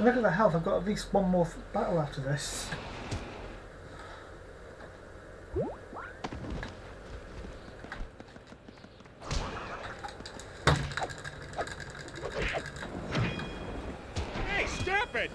S1: Look at the health. I've got at least one more battle after this.
S3: Hey, stop it!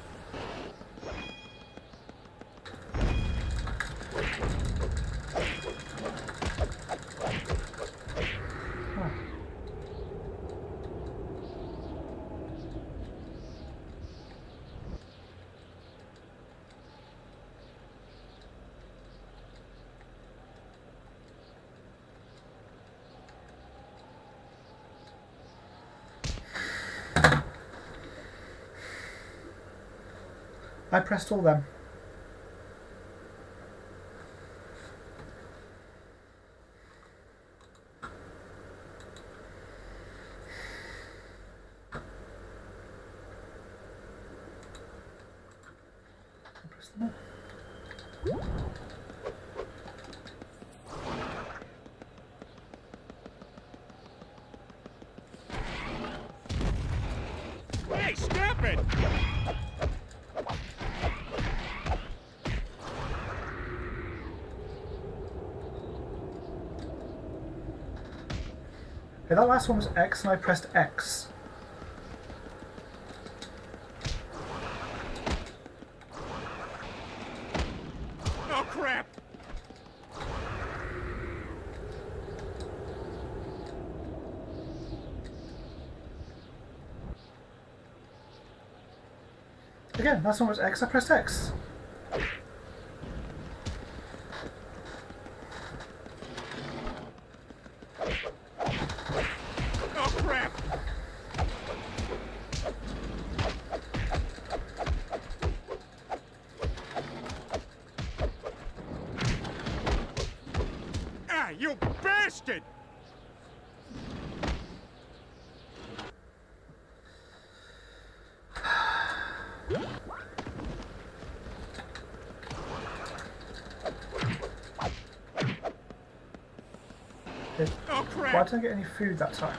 S1: I pressed all them. I pressed them all.
S3: Hey, stop it!
S1: Okay, that last one was X and I pressed X.
S3: Oh, crap!
S1: Again, last one was X, I pressed X.
S3: Oh, crap! you bastard!
S1: Okay,
S3: Crap!
S1: didn't I get any food that time?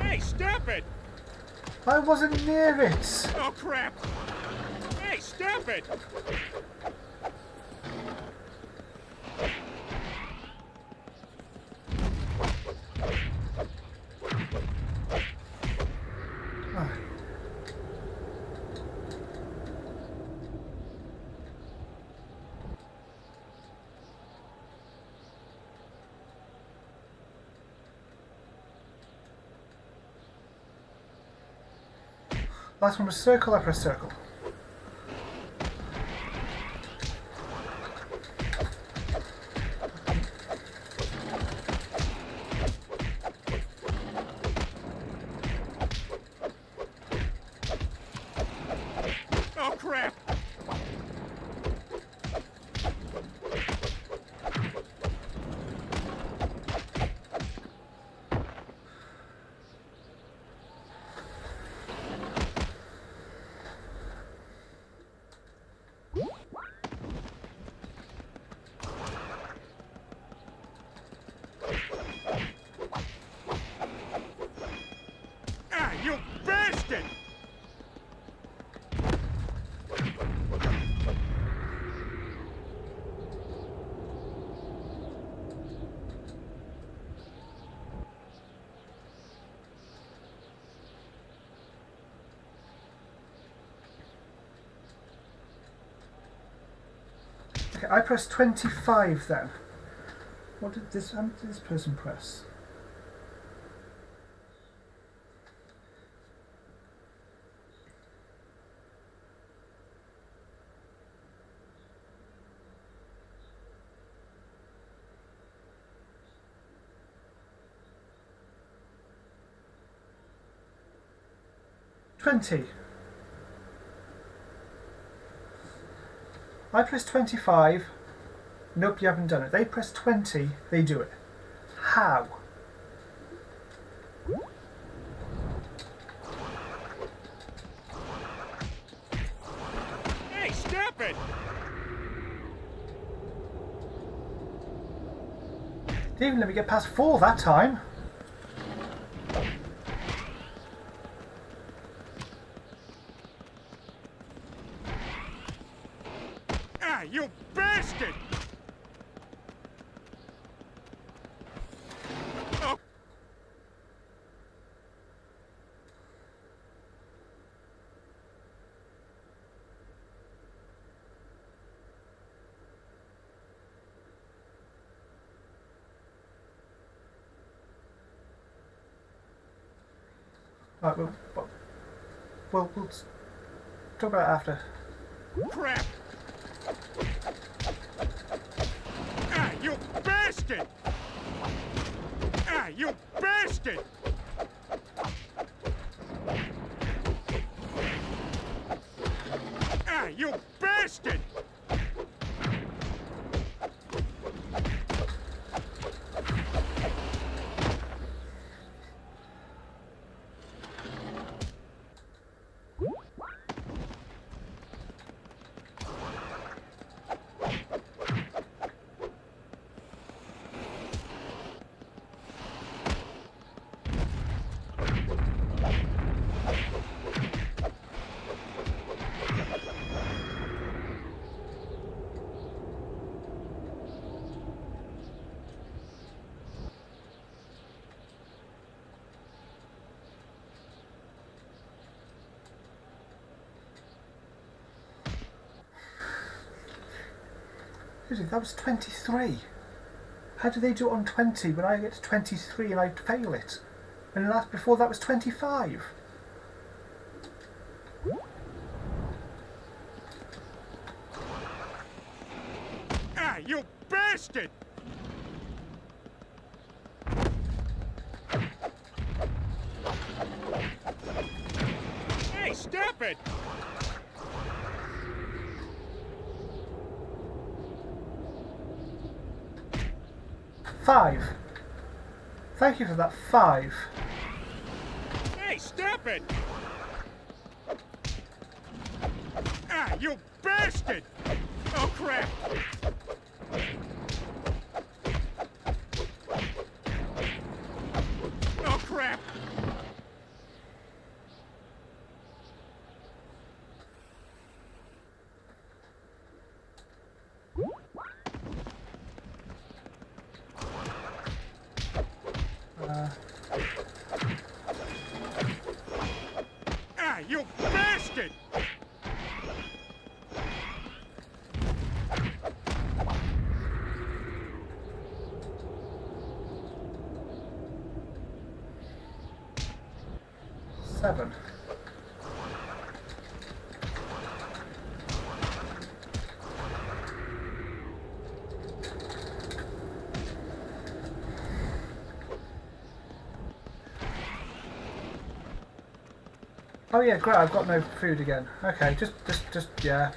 S3: Hey, stop it!
S1: I wasn't near it!
S3: Oh crap! Hey, stop it!
S1: Last one was circle, I press circle.
S3: Oh crap! Ah, you bastard!
S1: Okay, I press 25 then. What did this, how did this person press? Twenty. I press 25. Nope, you haven't done it. They press 20, they do it. How?
S3: Hey, stop it!
S1: Didn't even let me get past four that time.
S3: Ah, you bastard! Oh,
S1: Right, we'll, we'll, we'll, we'll talk about it after.
S3: crap! Ah, you bastard! Ah, you bastard! Ah, you bastard!
S1: Seriously, that was 23. How do they do it on 20 when I get to 23 and I fail it? And last before that was 25.
S3: Ah, you bastard! Hey, stop it!
S1: Five. Thank you for that five.
S3: Hey, stop it! Ah, you bastard! Oh, crap! Oh, crap! Ah, you bastard!
S1: Seven. Oh yeah, great, I've got no food again. Okay, just, just, just, yeah.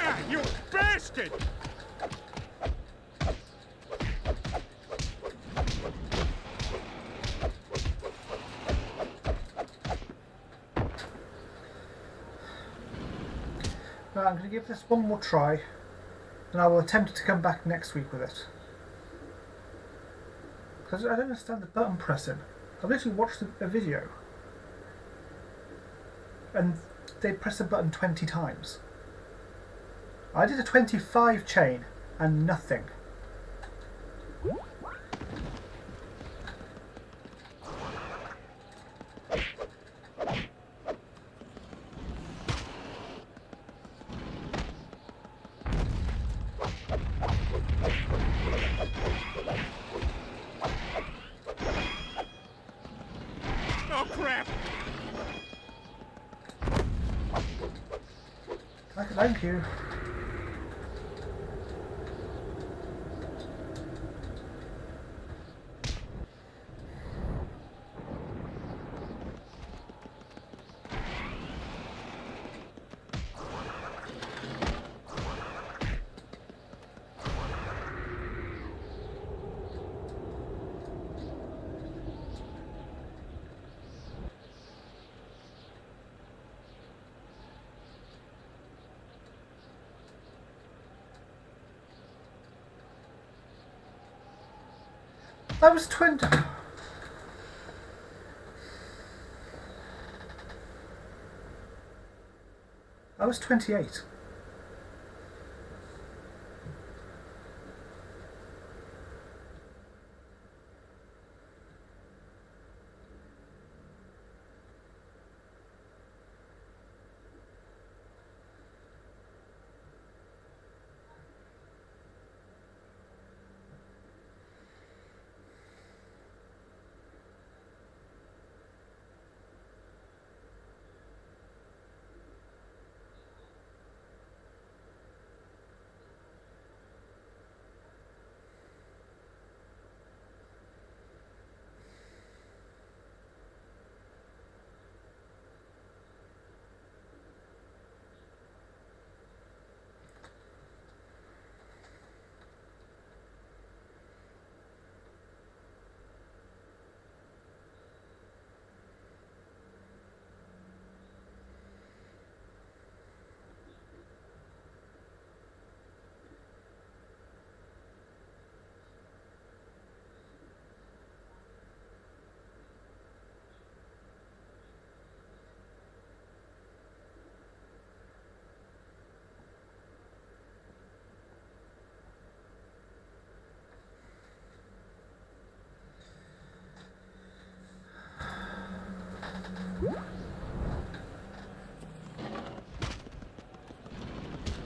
S3: Ah, you bastard!
S1: Right, I'm going to give this one more try, and I will attempt to come back next week with it. Because I don't understand the button pressing. I've literally watched a, a video, and they press the button 20 times. I did a 25 chain, and nothing.
S3: Oh, crap!
S1: Thank- Thank you. I was 20. I was 28.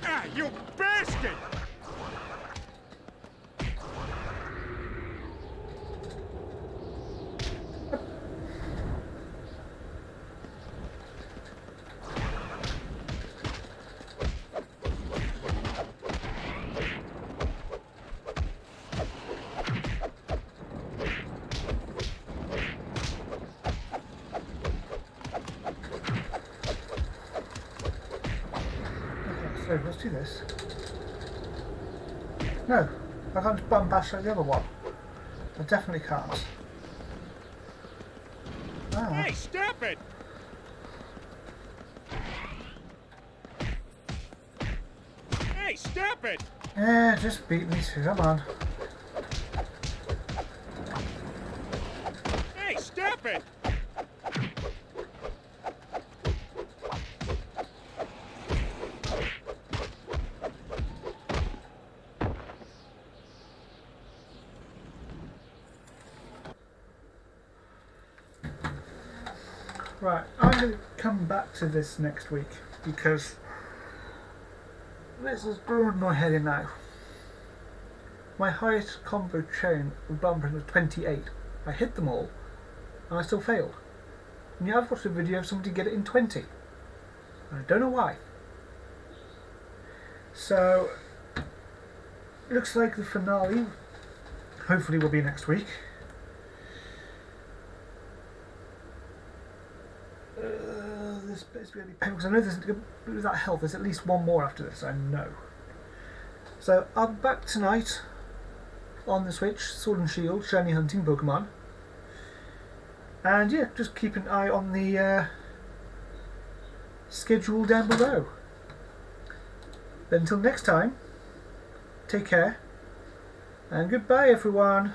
S3: Ah, you bastard!
S1: Okay, so let's do this. No, I can't just button bash like the other one. I definitely can't. Ah,
S3: Hey, stop it! Hey, stop it!
S1: yeah, just beat me too. Come on.
S3: Hey, stop it!
S1: Right, I'm going to come back to this next week because this is blowing my head in now. My highest combo chain of bumpers was 28. I hit them all and I still failed. And yeah, I've watched a video of somebody get it in 20. And I don't know why. So, it looks like the finale hopefully will be next week. Uh, this bit's really painful because I know there's that health. There's at least one more after this. I know. So I'm back tonight on the Switch, Sword and Shield, shiny hunting Pokemon, and yeah, just keep an eye on the uh, schedule down below. But until next time, take care and goodbye, everyone.